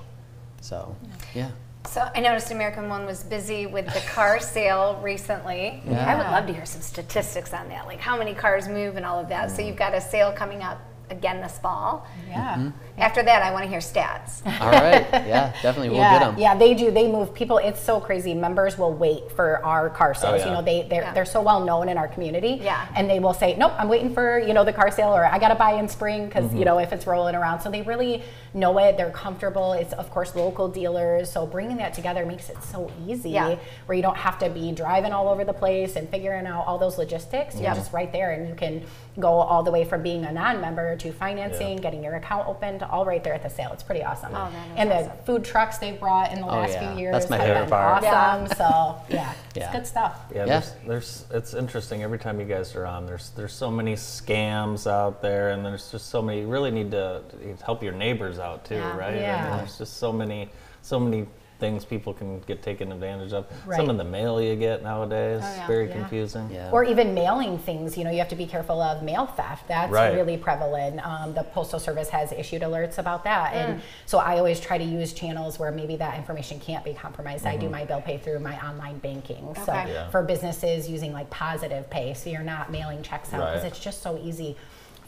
So, yeah. So I noticed American One was busy with the car [LAUGHS] sale recently. Yeah. I would love to hear some statistics on that, like how many cars move and all of that. So you've got a sale coming up again this fall. Yeah. Mhm. After that, I want to hear stats. [LAUGHS] All right. Yeah, definitely. We'll yeah, get them. Yeah, they do. They move people. It's so crazy. Members will wait for our car sales. yeah. You know, they they're, Yeah. they're so well known in our community. Yeah. And they will say, nope, I'm waiting for you know the car sale, or I got to buy in spring because you know if it's rolling around. So they really know it. They're comfortable. It's of course local dealers. So bringing that together makes it so easy. Yeah. Where you don't have to be driving all over the place and figuring out all those logistics. You're Yeah. just right there, and you can go all the way from being a non-member to financing, getting your account opened, all right there at the sale. It's pretty awesome. Oh, that is and the food trucks they brought in the Oh, last yeah. few years That's my have favorite been part. awesome. Yeah. [LAUGHS] So yeah, it's Yeah. good stuff. Yeah, Yeah. There's, there's, it's interesting every time you guys are on. There's, there's so many scams out there, and there's just so many. You really need to help your neighbors out too, Yeah. right? I mean, Yeah. there's just so many, so many things people can get taken advantage of. Right. Some of the mail you get nowadays, Oh, yeah. very Yeah. confusing. Yeah. Or even mailing things, you know, you have to be careful of mail theft. That's Right. really prevalent. Um, the Postal Service has issued alerts about that. And so I always try to use channels where maybe that information can't be compromised. I do my bill pay through my online banking. So Okay. Yeah. for businesses using like positive pay, so you're not mailing checks out because Right. it's just so easy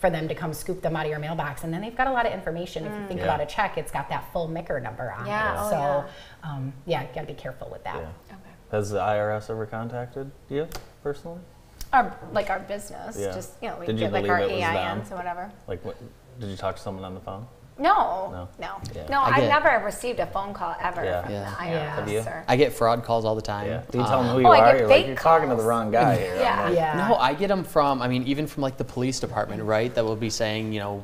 for them to come scoop them out of your mailbox. And then they've got a lot of information. If you think Yeah. about a check, it's got that full MICR number on Yeah, it. oh, so yeah. um, yeah, you got to be careful with that. Yeah. Has the IRS ever contacted you personally? Our, like our business, Yeah. just, you know, we Did you get like our it? EINs or whatever. Like, what, did you talk to someone on the phone? No, No? no, Yeah. no. I I've never received a phone call ever Yeah. from Yeah. the Yeah. IRS. Have you? Or, I get fraud calls all the time. Yeah. Do you tell them Uh, who you Oh, I are? You're like, you're talking to the wrong guy here. Yeah. like, Yeah. No, I get them from, I mean, even from like the police department, right? That will be saying, you know,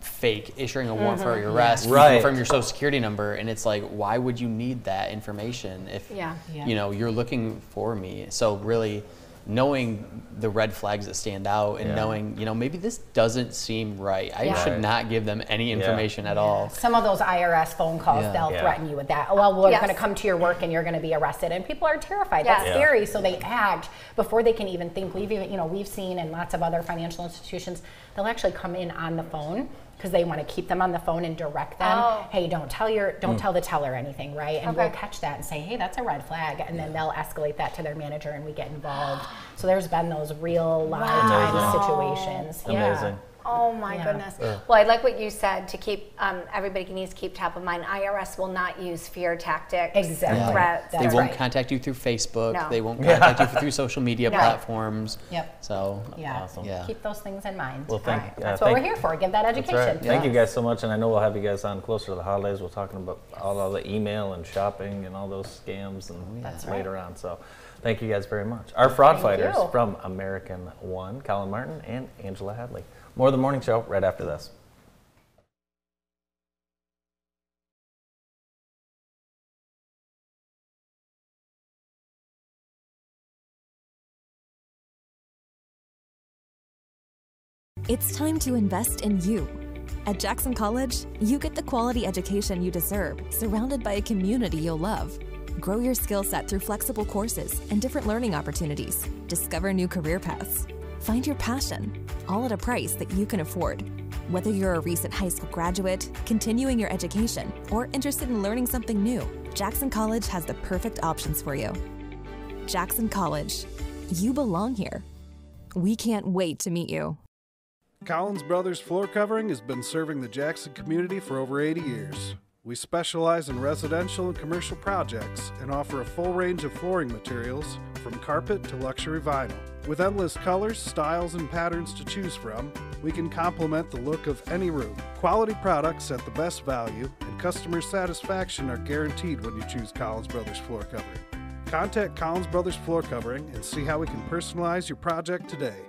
fake issuing a warrant for your arrest Mm-hmm. Right. from your social security number. And it's like, why would you need that information if, Yeah. Yeah. you know, you're looking for me? So really knowing the red flags that stand out and Yeah. knowing, you know, maybe this doesn't seem right. I Yeah. should Right. not give them any information at all. Some of those IRS phone calls, Yeah. they'll Yeah. threaten you with that. Oh, well, we're Yes. going to come to your work and you're going to be arrested. And people are terrified. That's Yeah. scary. So they act before they can even think. We've even, you know, we've seen in lots of other financial institutions, they'll actually come in on the phone because they want to keep them on the phone and direct them. Oh. Hey, don't tell your, don't mm. tell the teller anything, right? And we'll catch that and say, hey, that's a red flag, and then they'll escalate that to their manager and we get involved. so there's been those real live time Amazing. situations. Yeah. Amazing. Oh my Yeah. goodness. Well, I like what you said to keep um, everybody needs to keep top of mind. IRS will not use fear tactics, Exactly. and threats. That's They won't right. contact you through Facebook. No. They won't [LAUGHS] contact you through social media No. platforms. Yep. So, Yeah. Awesome. yeah. Keep those things in mind. Well, thank- All right. yeah, That's what thank- we're here for. Give that education. right. Thank you guys so much, and I know we'll have you guys on closer to the holidays. We're talking about all of the email and shopping and all those scams and That's later on. So, thank you guys very much. Our fraud Thank fighters you. from American One, Colin Martin and Angela Hadley. More of the morning show right after this. It's time to invest in you. At Jackson College, you get the quality education you deserve, surrounded by a community you'll love. Grow your skill set through flexible courses and different learning opportunities. Discover new career paths. Find your passion, all at a price that you can afford. Whether you're a recent high school graduate, continuing your education, or interested in learning something new, Jackson College has the perfect options for you. Jackson College, you belong here. We can't wait to meet you. Collins Brothers Floor Covering has been serving the Jackson community for over 80 years. We specialize in residential and commercial projects and offer a full range of flooring materials from carpet to luxury vinyl. With endless colors, styles, and patterns to choose from, we can complement the look of any room. Quality products at the best value and customer satisfaction are guaranteed when you choose Collins Brothers Floor Covering. Contact Collins Brothers Floor Covering and see how we can personalize your project today.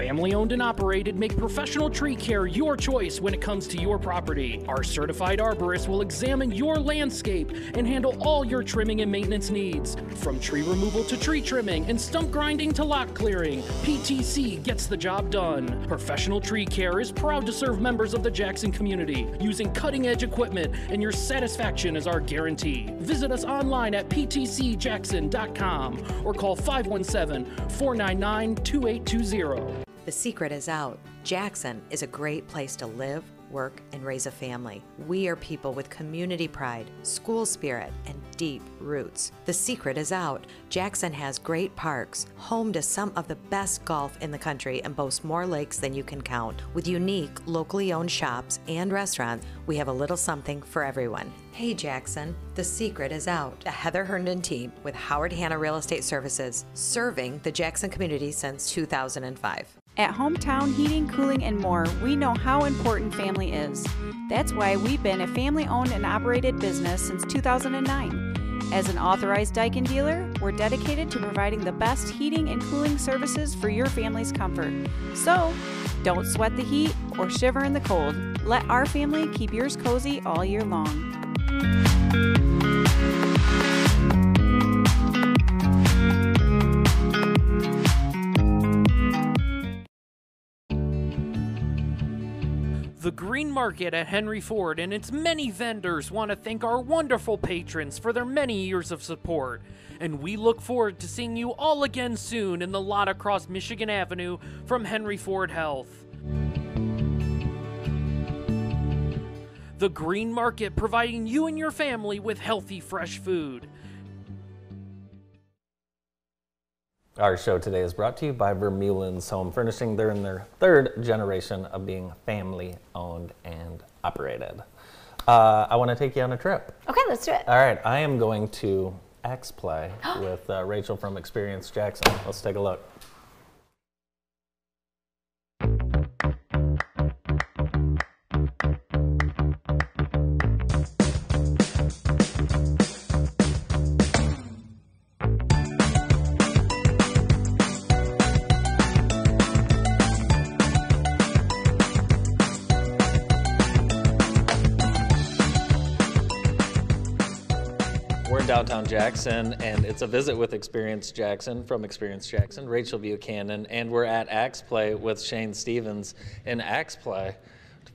Family owned and operated make professional tree care your choice when it comes to your property. Our certified arborist will examine your landscape and handle all your trimming and maintenance needs. From tree removal to tree trimming and stump grinding to lot clearing, PTC gets the job done. Professional Tree Care is proud to serve members of the Jackson community using cutting edge equipment, and your satisfaction is our guarantee. Visit us online at ptcjackson.com or call 517 499 2820. The secret is out. Jackson is a great place to live, work, and raise a family. We are people with community pride, school spirit, and deep roots. The secret is out. Jackson has great parks, home to some of the best golf in the country, and boasts more lakes than you can count. With unique, locally owned shops and restaurants, we have a little something for everyone. Hey Jackson, the secret is out. The Heather Herndon team with Howard Hanna Real Estate Services, serving the Jackson community since 2005. At Hometown Heating, Cooling, and More, we know how important family is. That's why we've been a family owned and operated business since 2009. As an authorized Daikin dealer, we're dedicated to providing the best heating and cooling services for your family's comfort. So, don't sweat the heat or shiver in the cold. Let our family keep yours cozy all year long. The Green Market at Henry Ford and its many vendors want to thank our wonderful patrons for their many years of support. And we look forward to seeing you all again soon in the lot across Michigan Avenue from Henry Ford Health. The Green Market providing you and your family with healthy, fresh food. Our show today is brought to you by Vermeulen's Home Furnishing. They're in their third generation of being family owned and operated. Uh, I want to take you on a trip. Okay, let's do it. All right, I am going to Axe Play [GASPS] with uh, Rachel from Experience Jackson. Let's take a look. Downtown Jackson, and it's a visit with Experience Jackson from Experience Jackson, Rachel Buchanan, and we're at Axe Play with Shane Stevens. In Axe Play,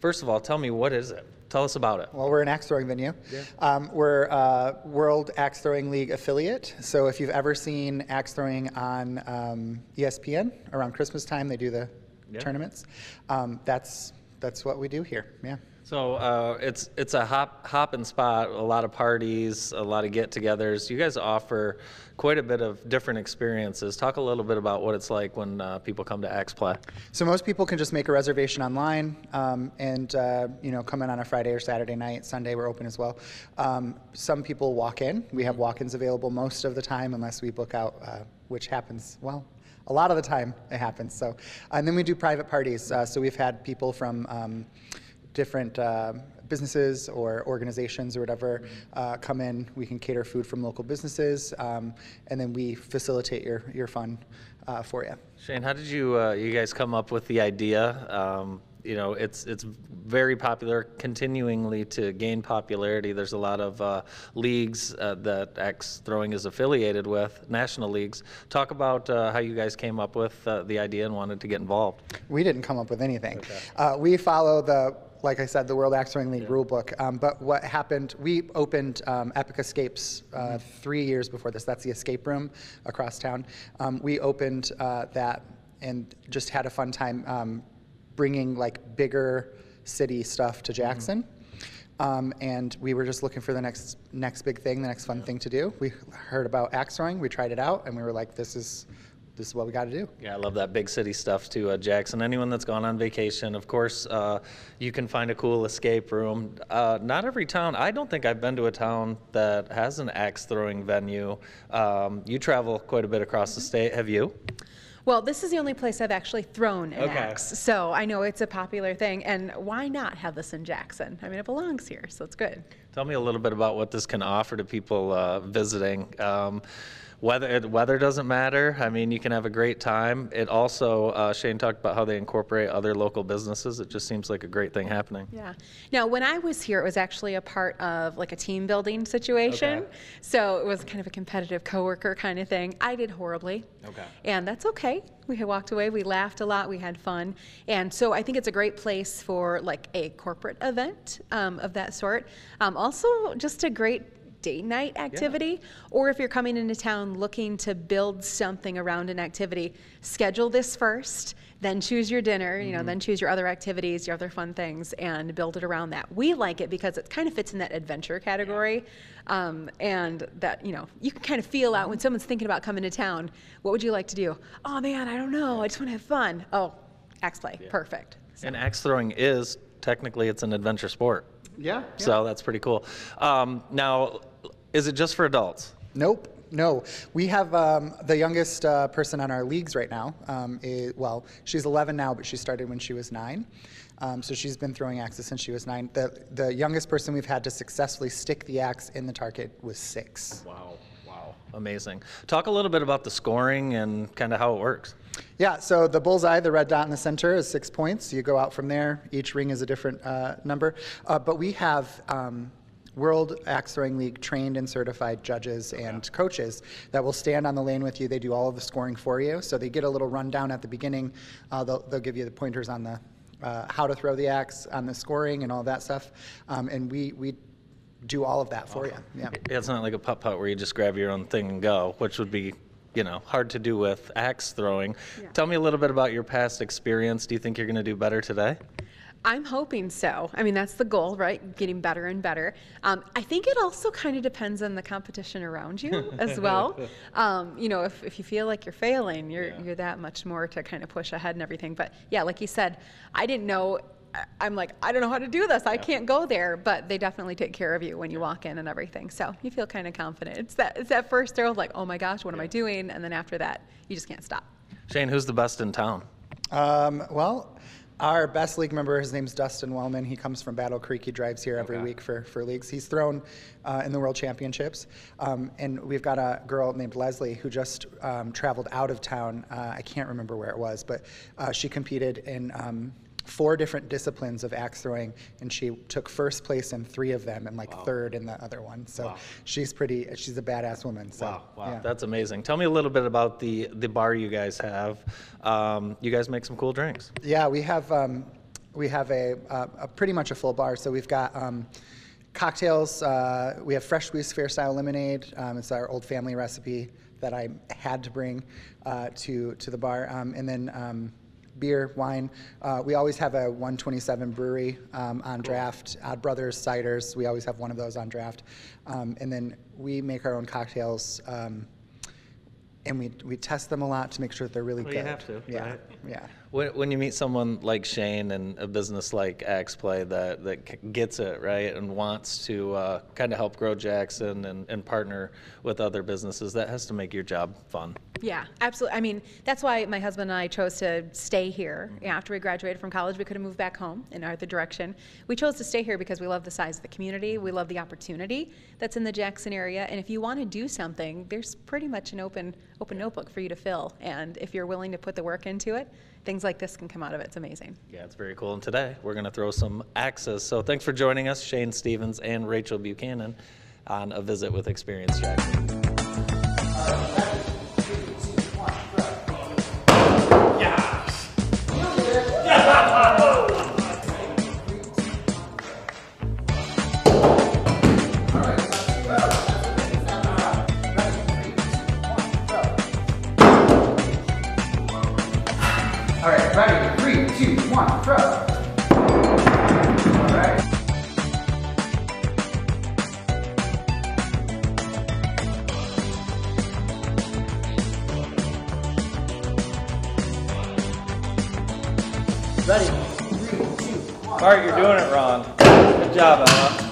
first of all, tell me what is it? Tell us about it. Well, we're an axe throwing venue. Yeah. Um, we're a World Axe Throwing League affiliate. So if you've ever seen axe throwing on um, ESPN around Christmas time, they do the Yeah. tournaments. Um, that's that's what we do here. Yeah. So uh, it's it's a hop hop and spot, a lot of parties, a lot of get-togethers. You guys offer quite a bit of different experiences. Talk a little bit about what it's like when uh, people come to Axe Play. So most people can just make a reservation online um, and uh, you know come in on a Friday or Saturday night. Sunday we're open as well. Um, some people walk in. We have walk-ins available most of the time, unless we book out, uh, which happens well. A lot of the time it happens. So, and then we do private parties. Uh, so we've had people from um, different uh, businesses or organizations or whatever uh, come in. We can cater food from local businesses, um, and then we facilitate your your fun uh, for you. Shane, how did you uh, you guys come up with the idea? Um, you know, it's it's very popular, continuingly to gain popularity. There's a lot of uh, leagues uh, that Axe Throwing is affiliated with, national leagues. Talk about uh, how you guys came up with uh, the idea and wanted to get involved. We didn't come up with anything. Uh, we follow the, like I said, the World Axe Throwing League rule book. Um, but what happened, we opened um, Epic Escapes uh, three years before this. That's the escape room across town. Um, we opened uh, that and just had a fun time um, bringing like bigger city stuff to Jackson. Um, and we were just looking for the next next big thing, the next fun thing to do. We heard about axe throwing, we tried it out, and we were like, "This is this is what we got to do." Yeah, I love that big city stuff too, uh, Jackson. Anyone that's gone on vacation, of course, uh, you can find a cool escape room. Uh, not every town, I don't think I've been to a town that has an axe throwing venue. Um, you travel quite a bit across the state, have you? Well, this is the only place I've actually thrown an Okay. axe, so I know it's a popular thing. And why not have this in Jackson? I mean, it belongs here, so it's good. Tell me a little bit about what this can offer to people uh, visiting. Um, Weather it- weather doesn't matter. I mean, you can have a great time. It also uh, Shane talked about how they incorporate other local businesses. It just seems like a great thing happening. Yeah. Now, when I was here, it was actually a part of like a team building situation. Okay. So it was kind of a competitive coworker kind of thing. I did horribly. Okay. And that's okay. We had walked away, we laughed a lot, we had fun. And so I think it's a great place for like a corporate event um, of that sort. Um, also, just a great date night activity. Or if you're coming into town looking to build something around an activity, schedule this first. Then choose your dinner, you know, Mm-hmm. then choose your other activities, your other fun things, and build it around that. We like it because it kind of fits in that adventure category. Um, and that, you know, you can kind of feel out when someone's thinking about coming to town, what would you like to do? Oh man, I don't know. I just want to have fun. Oh, axe play. Perfect. And axe throwing is technically it's an adventure sport. Yeah. So that's pretty cool. Um, now, is it just for adults? Nope. No, we have um, the youngest uh, person on our leagues right now. Um, is, well, she's 11 now, but she started when she was nine. Um, so she's been throwing axes since she was nine. The, the youngest person we've had to successfully stick the axe in the target was six. Wow. Wow. Amazing. Talk a little bit about the scoring and kind of how it works. Yeah, so the bullseye, the red dot in the center, is six points. You go out from there. Each ring is a different uh, number. Uh, but we have um, World Axe Throwing League trained and certified judges and coaches that will stand on the lane with you. They do all of the scoring for you. So they get a little rundown at the beginning. Uh, they'll, they'll give you the pointers on the uh, how to throw the axe, on the scoring, and all that stuff. Um, and we, we do all of that for you. Yeah. It's not like a putt putt where you just grab your own thing and go, which would be, you know, hard to do with axe throwing. Tell me a little bit about your past experience. Do you think you're going to do better today? I'm hoping so. I mean, that's the goal, right? Getting better and better. Um, I think it also kind of depends on the competition around you [LAUGHS] as well. Um, you know, if, if you feel like you're failing, you're, you're that much more to kind of push ahead and everything. But yeah, like you said, I didn't know. I- I'm like, I don't know how to do this. I can't go there. But they definitely take care of you when you walk in and everything. So you feel kind of confident. It's that, it's that first throw of like, oh my gosh, what am I doing? And then after that, you just can't stop. Shane, who's the best in town? Um, well, our best league member, his name's Dustin Wellman. He comes from Battle Creek. He drives here every week for, for leagues. He's thrown uh, in the World Championships. Um, and we've got a girl named Leslie who just um, traveled out of town. Uh, I can't remember where it was, but uh, she competed in um, four different disciplines of axe throwing, and she took first place in three of them and like third in the other one. So she's pretty, she's a badass woman. So, yeah. That's amazing. Tell me a little bit about the, the bar you guys have. Um, you guys make some cool drinks. Yeah, we have um, we have a, a, a pretty much a full bar. So we've got um, cocktails. Uh, we have fresh squeezed fair style lemonade. Um, it's our old family recipe that I had to bring uh, to to the bar, um, and then. Beer, wine. Uh, we always have a 127 brewery um, on draft. Odd Brothers ciders. We always have one of those on draft. Um, and then we make our own cocktails. Um, and we, we test them a lot to make sure that they're really Well, good. you have to, Yeah. right? Yeah. When, when you meet someone like Shane and a business like Axe Play that, that gets it, right, and wants to uh, kind of help grow Jackson and, and partner with other businesses, that has to make your job fun. Yeah, absolutely. I mean, that's why my husband and I chose to stay here. After we graduated from college, we could have moved back home in either direction. We chose to stay here because we love the size of the community. We love the opportunity that's in the Jackson area. And if you want to do something, there's pretty much an open open notebook for you to fill. And if you're willing to put the work into it, things like this can come out of it. It's amazing. Yeah, it's very cool. And today we're going to throw some axes. So thanks for joining us, Shane Stevens and Rachel Buchanan, on a visit with Experience Jackson. Bart, you're doing it wrong. Good job, Emma.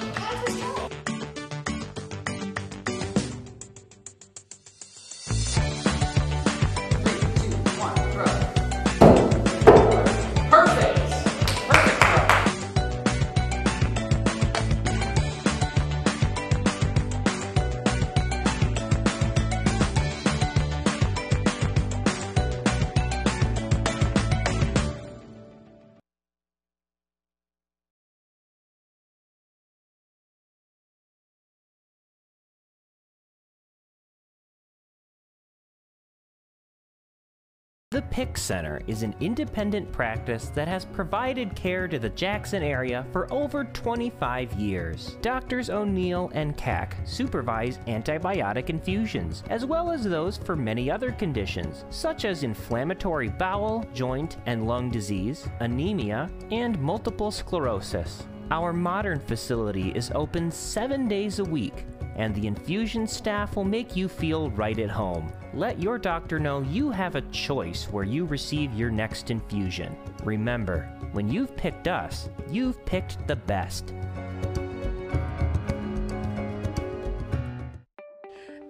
The Pick Center is an independent practice that has provided care to the Jackson area for over 25 years. Doctors O'Neill and Cack supervise antibiotic infusions, as well as those for many other conditions, such as inflammatory bowel, joint, and lung disease, anemia, and multiple sclerosis. Our modern facility is open seven days a week, and the infusion staff will make you feel right at home. Let your doctor know you have a choice where you receive your next infusion. Remember, when you've picked us, you've picked the best.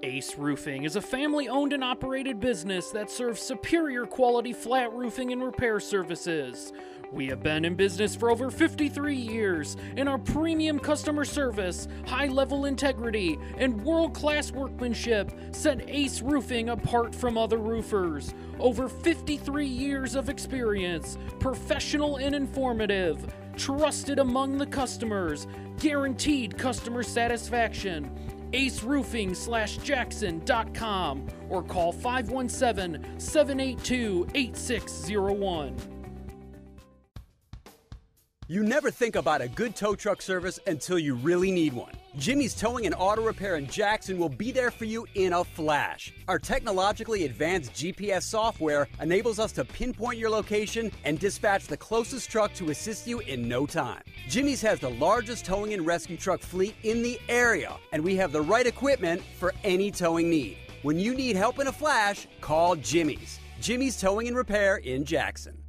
Ace Roofing is a family owned and operated business that serves superior quality flat roofing and repair services. We have been in business for over 53 years, and our premium customer service, high level integrity, and world class workmanship set Ace Roofing apart from other roofers. Over 53 years of experience, professional and informative, trusted among the customers, guaranteed customer satisfaction. Aceroofing slash jackson.com or call 517 782 8601. You never think about a good tow truck service until you really need one. Jimmy's Towing and Auto Repair in Jackson will be there for you in a flash. Our technologically advanced GPS software enables us to pinpoint your location and dispatch the closest truck to assist you in no time. Jimmy's has the largest towing and rescue truck fleet in the area, and we have the right equipment for any towing need. When you need help in a flash, call Jimmy's. Jimmy's Towing and Repair in Jackson.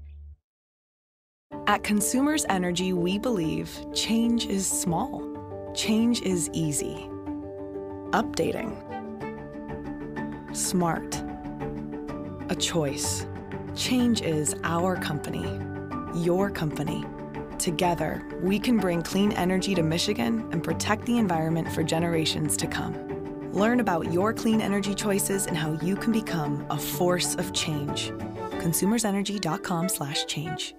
At Consumers Energy, we believe change is small, change is easy. Updating, smart, a choice. Change is our company, your company. Together, we can bring clean energy to Michigan and protect the environment for generations to come. Learn about your clean energy choices and how you can become a force of change. consumersenergy.com/change.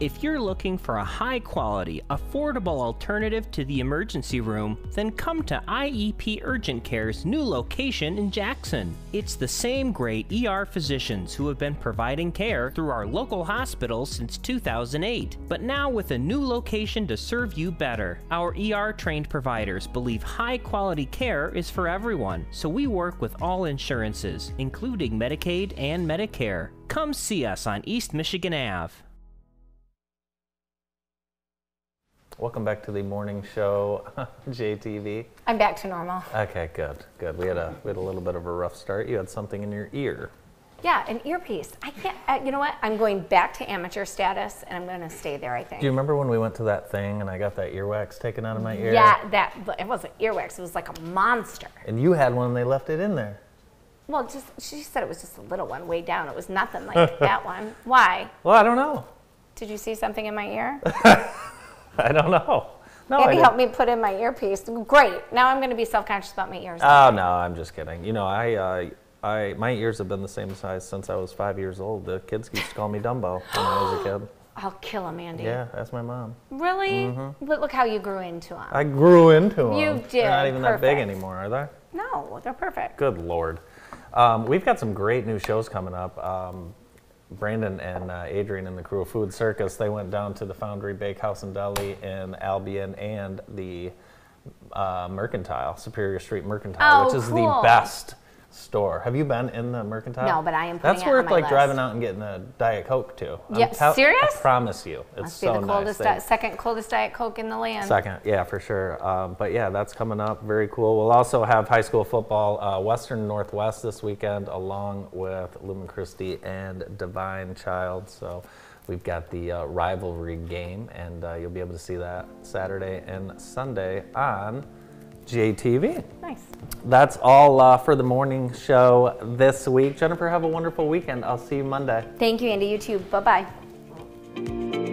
If you're looking for a high quality, affordable alternative to the emergency room, then come to IEP Urgent Care's new location in Jackson. It's the same great ER physicians who have been providing care through our local hospitals since 2008, but now with a new location to serve you better. Our ER trained providers believe high quality care is for everyone, so we work with all insurances, including Medicaid and Medicare. Come see us on East Michigan Ave. Welcome back to the morning show, [LAUGHS] JTV. I'm back to normal. Okay, good, good. We had a we had a little bit of a rough start. You had something in your ear. Yeah, an earpiece. I can't. Uh, you know what? I'm going back to amateur status, and I'm going to stay there. I think. Do you remember when we went to that thing and I got that earwax taken out of my ear? Yeah, that it wasn't earwax. It was like a monster. And you had one and they left it in there. Well, just she said it was just a little one way down. It was nothing like that [LAUGHS] one. Why? Well, I don't know. Did you see something in my ear? [LAUGHS] [LAUGHS] I don't know. No, I Maybe didn't. help me put in my earpiece. Great. Now I'm going to be self-conscious about my ears. Oh no, I'm just kidding. You know, I, uh, I, my ears have been the same size since I was five years old. The kids used to call me Dumbo when I was a kid. [GASPS] I'll kill him, Andy. Yeah, that's my mom. Really? But look how you grew into them. I grew into them. You did. They're not even that big Perfect. anymore, are they? No, they're perfect. Good lord. Um, we've got some great new shows coming up. Um, Brandon and uh, Adrian and the crew of Food Circus, they went down to the Foundry Bakehouse and Deli in Albion and the uh, Mercantile, Superior Street Mercantile, Oh, which is cool. the best store. Have you been in the Mercantile? No, but I am That's worth like list. driving out and getting a Diet Coke too. Yeah, tell- serious? I promise you. It's Must so be the coldest, nice. Di- second coldest Diet Coke in the land. Second, yeah, for sure. Um, but yeah, that's coming up. Very cool. We'll also have high school football, uh, Western Northwest this weekend, along with Lumen Christi and Divine Child. So we've got the uh, rivalry game, and uh, you'll be able to see that Saturday and Sunday on JTV. Nice. That's all uh, for the morning show this week. Jennifer, have a wonderful weekend. I'll see you Monday. Thank you, Andy. You too. Bye bye.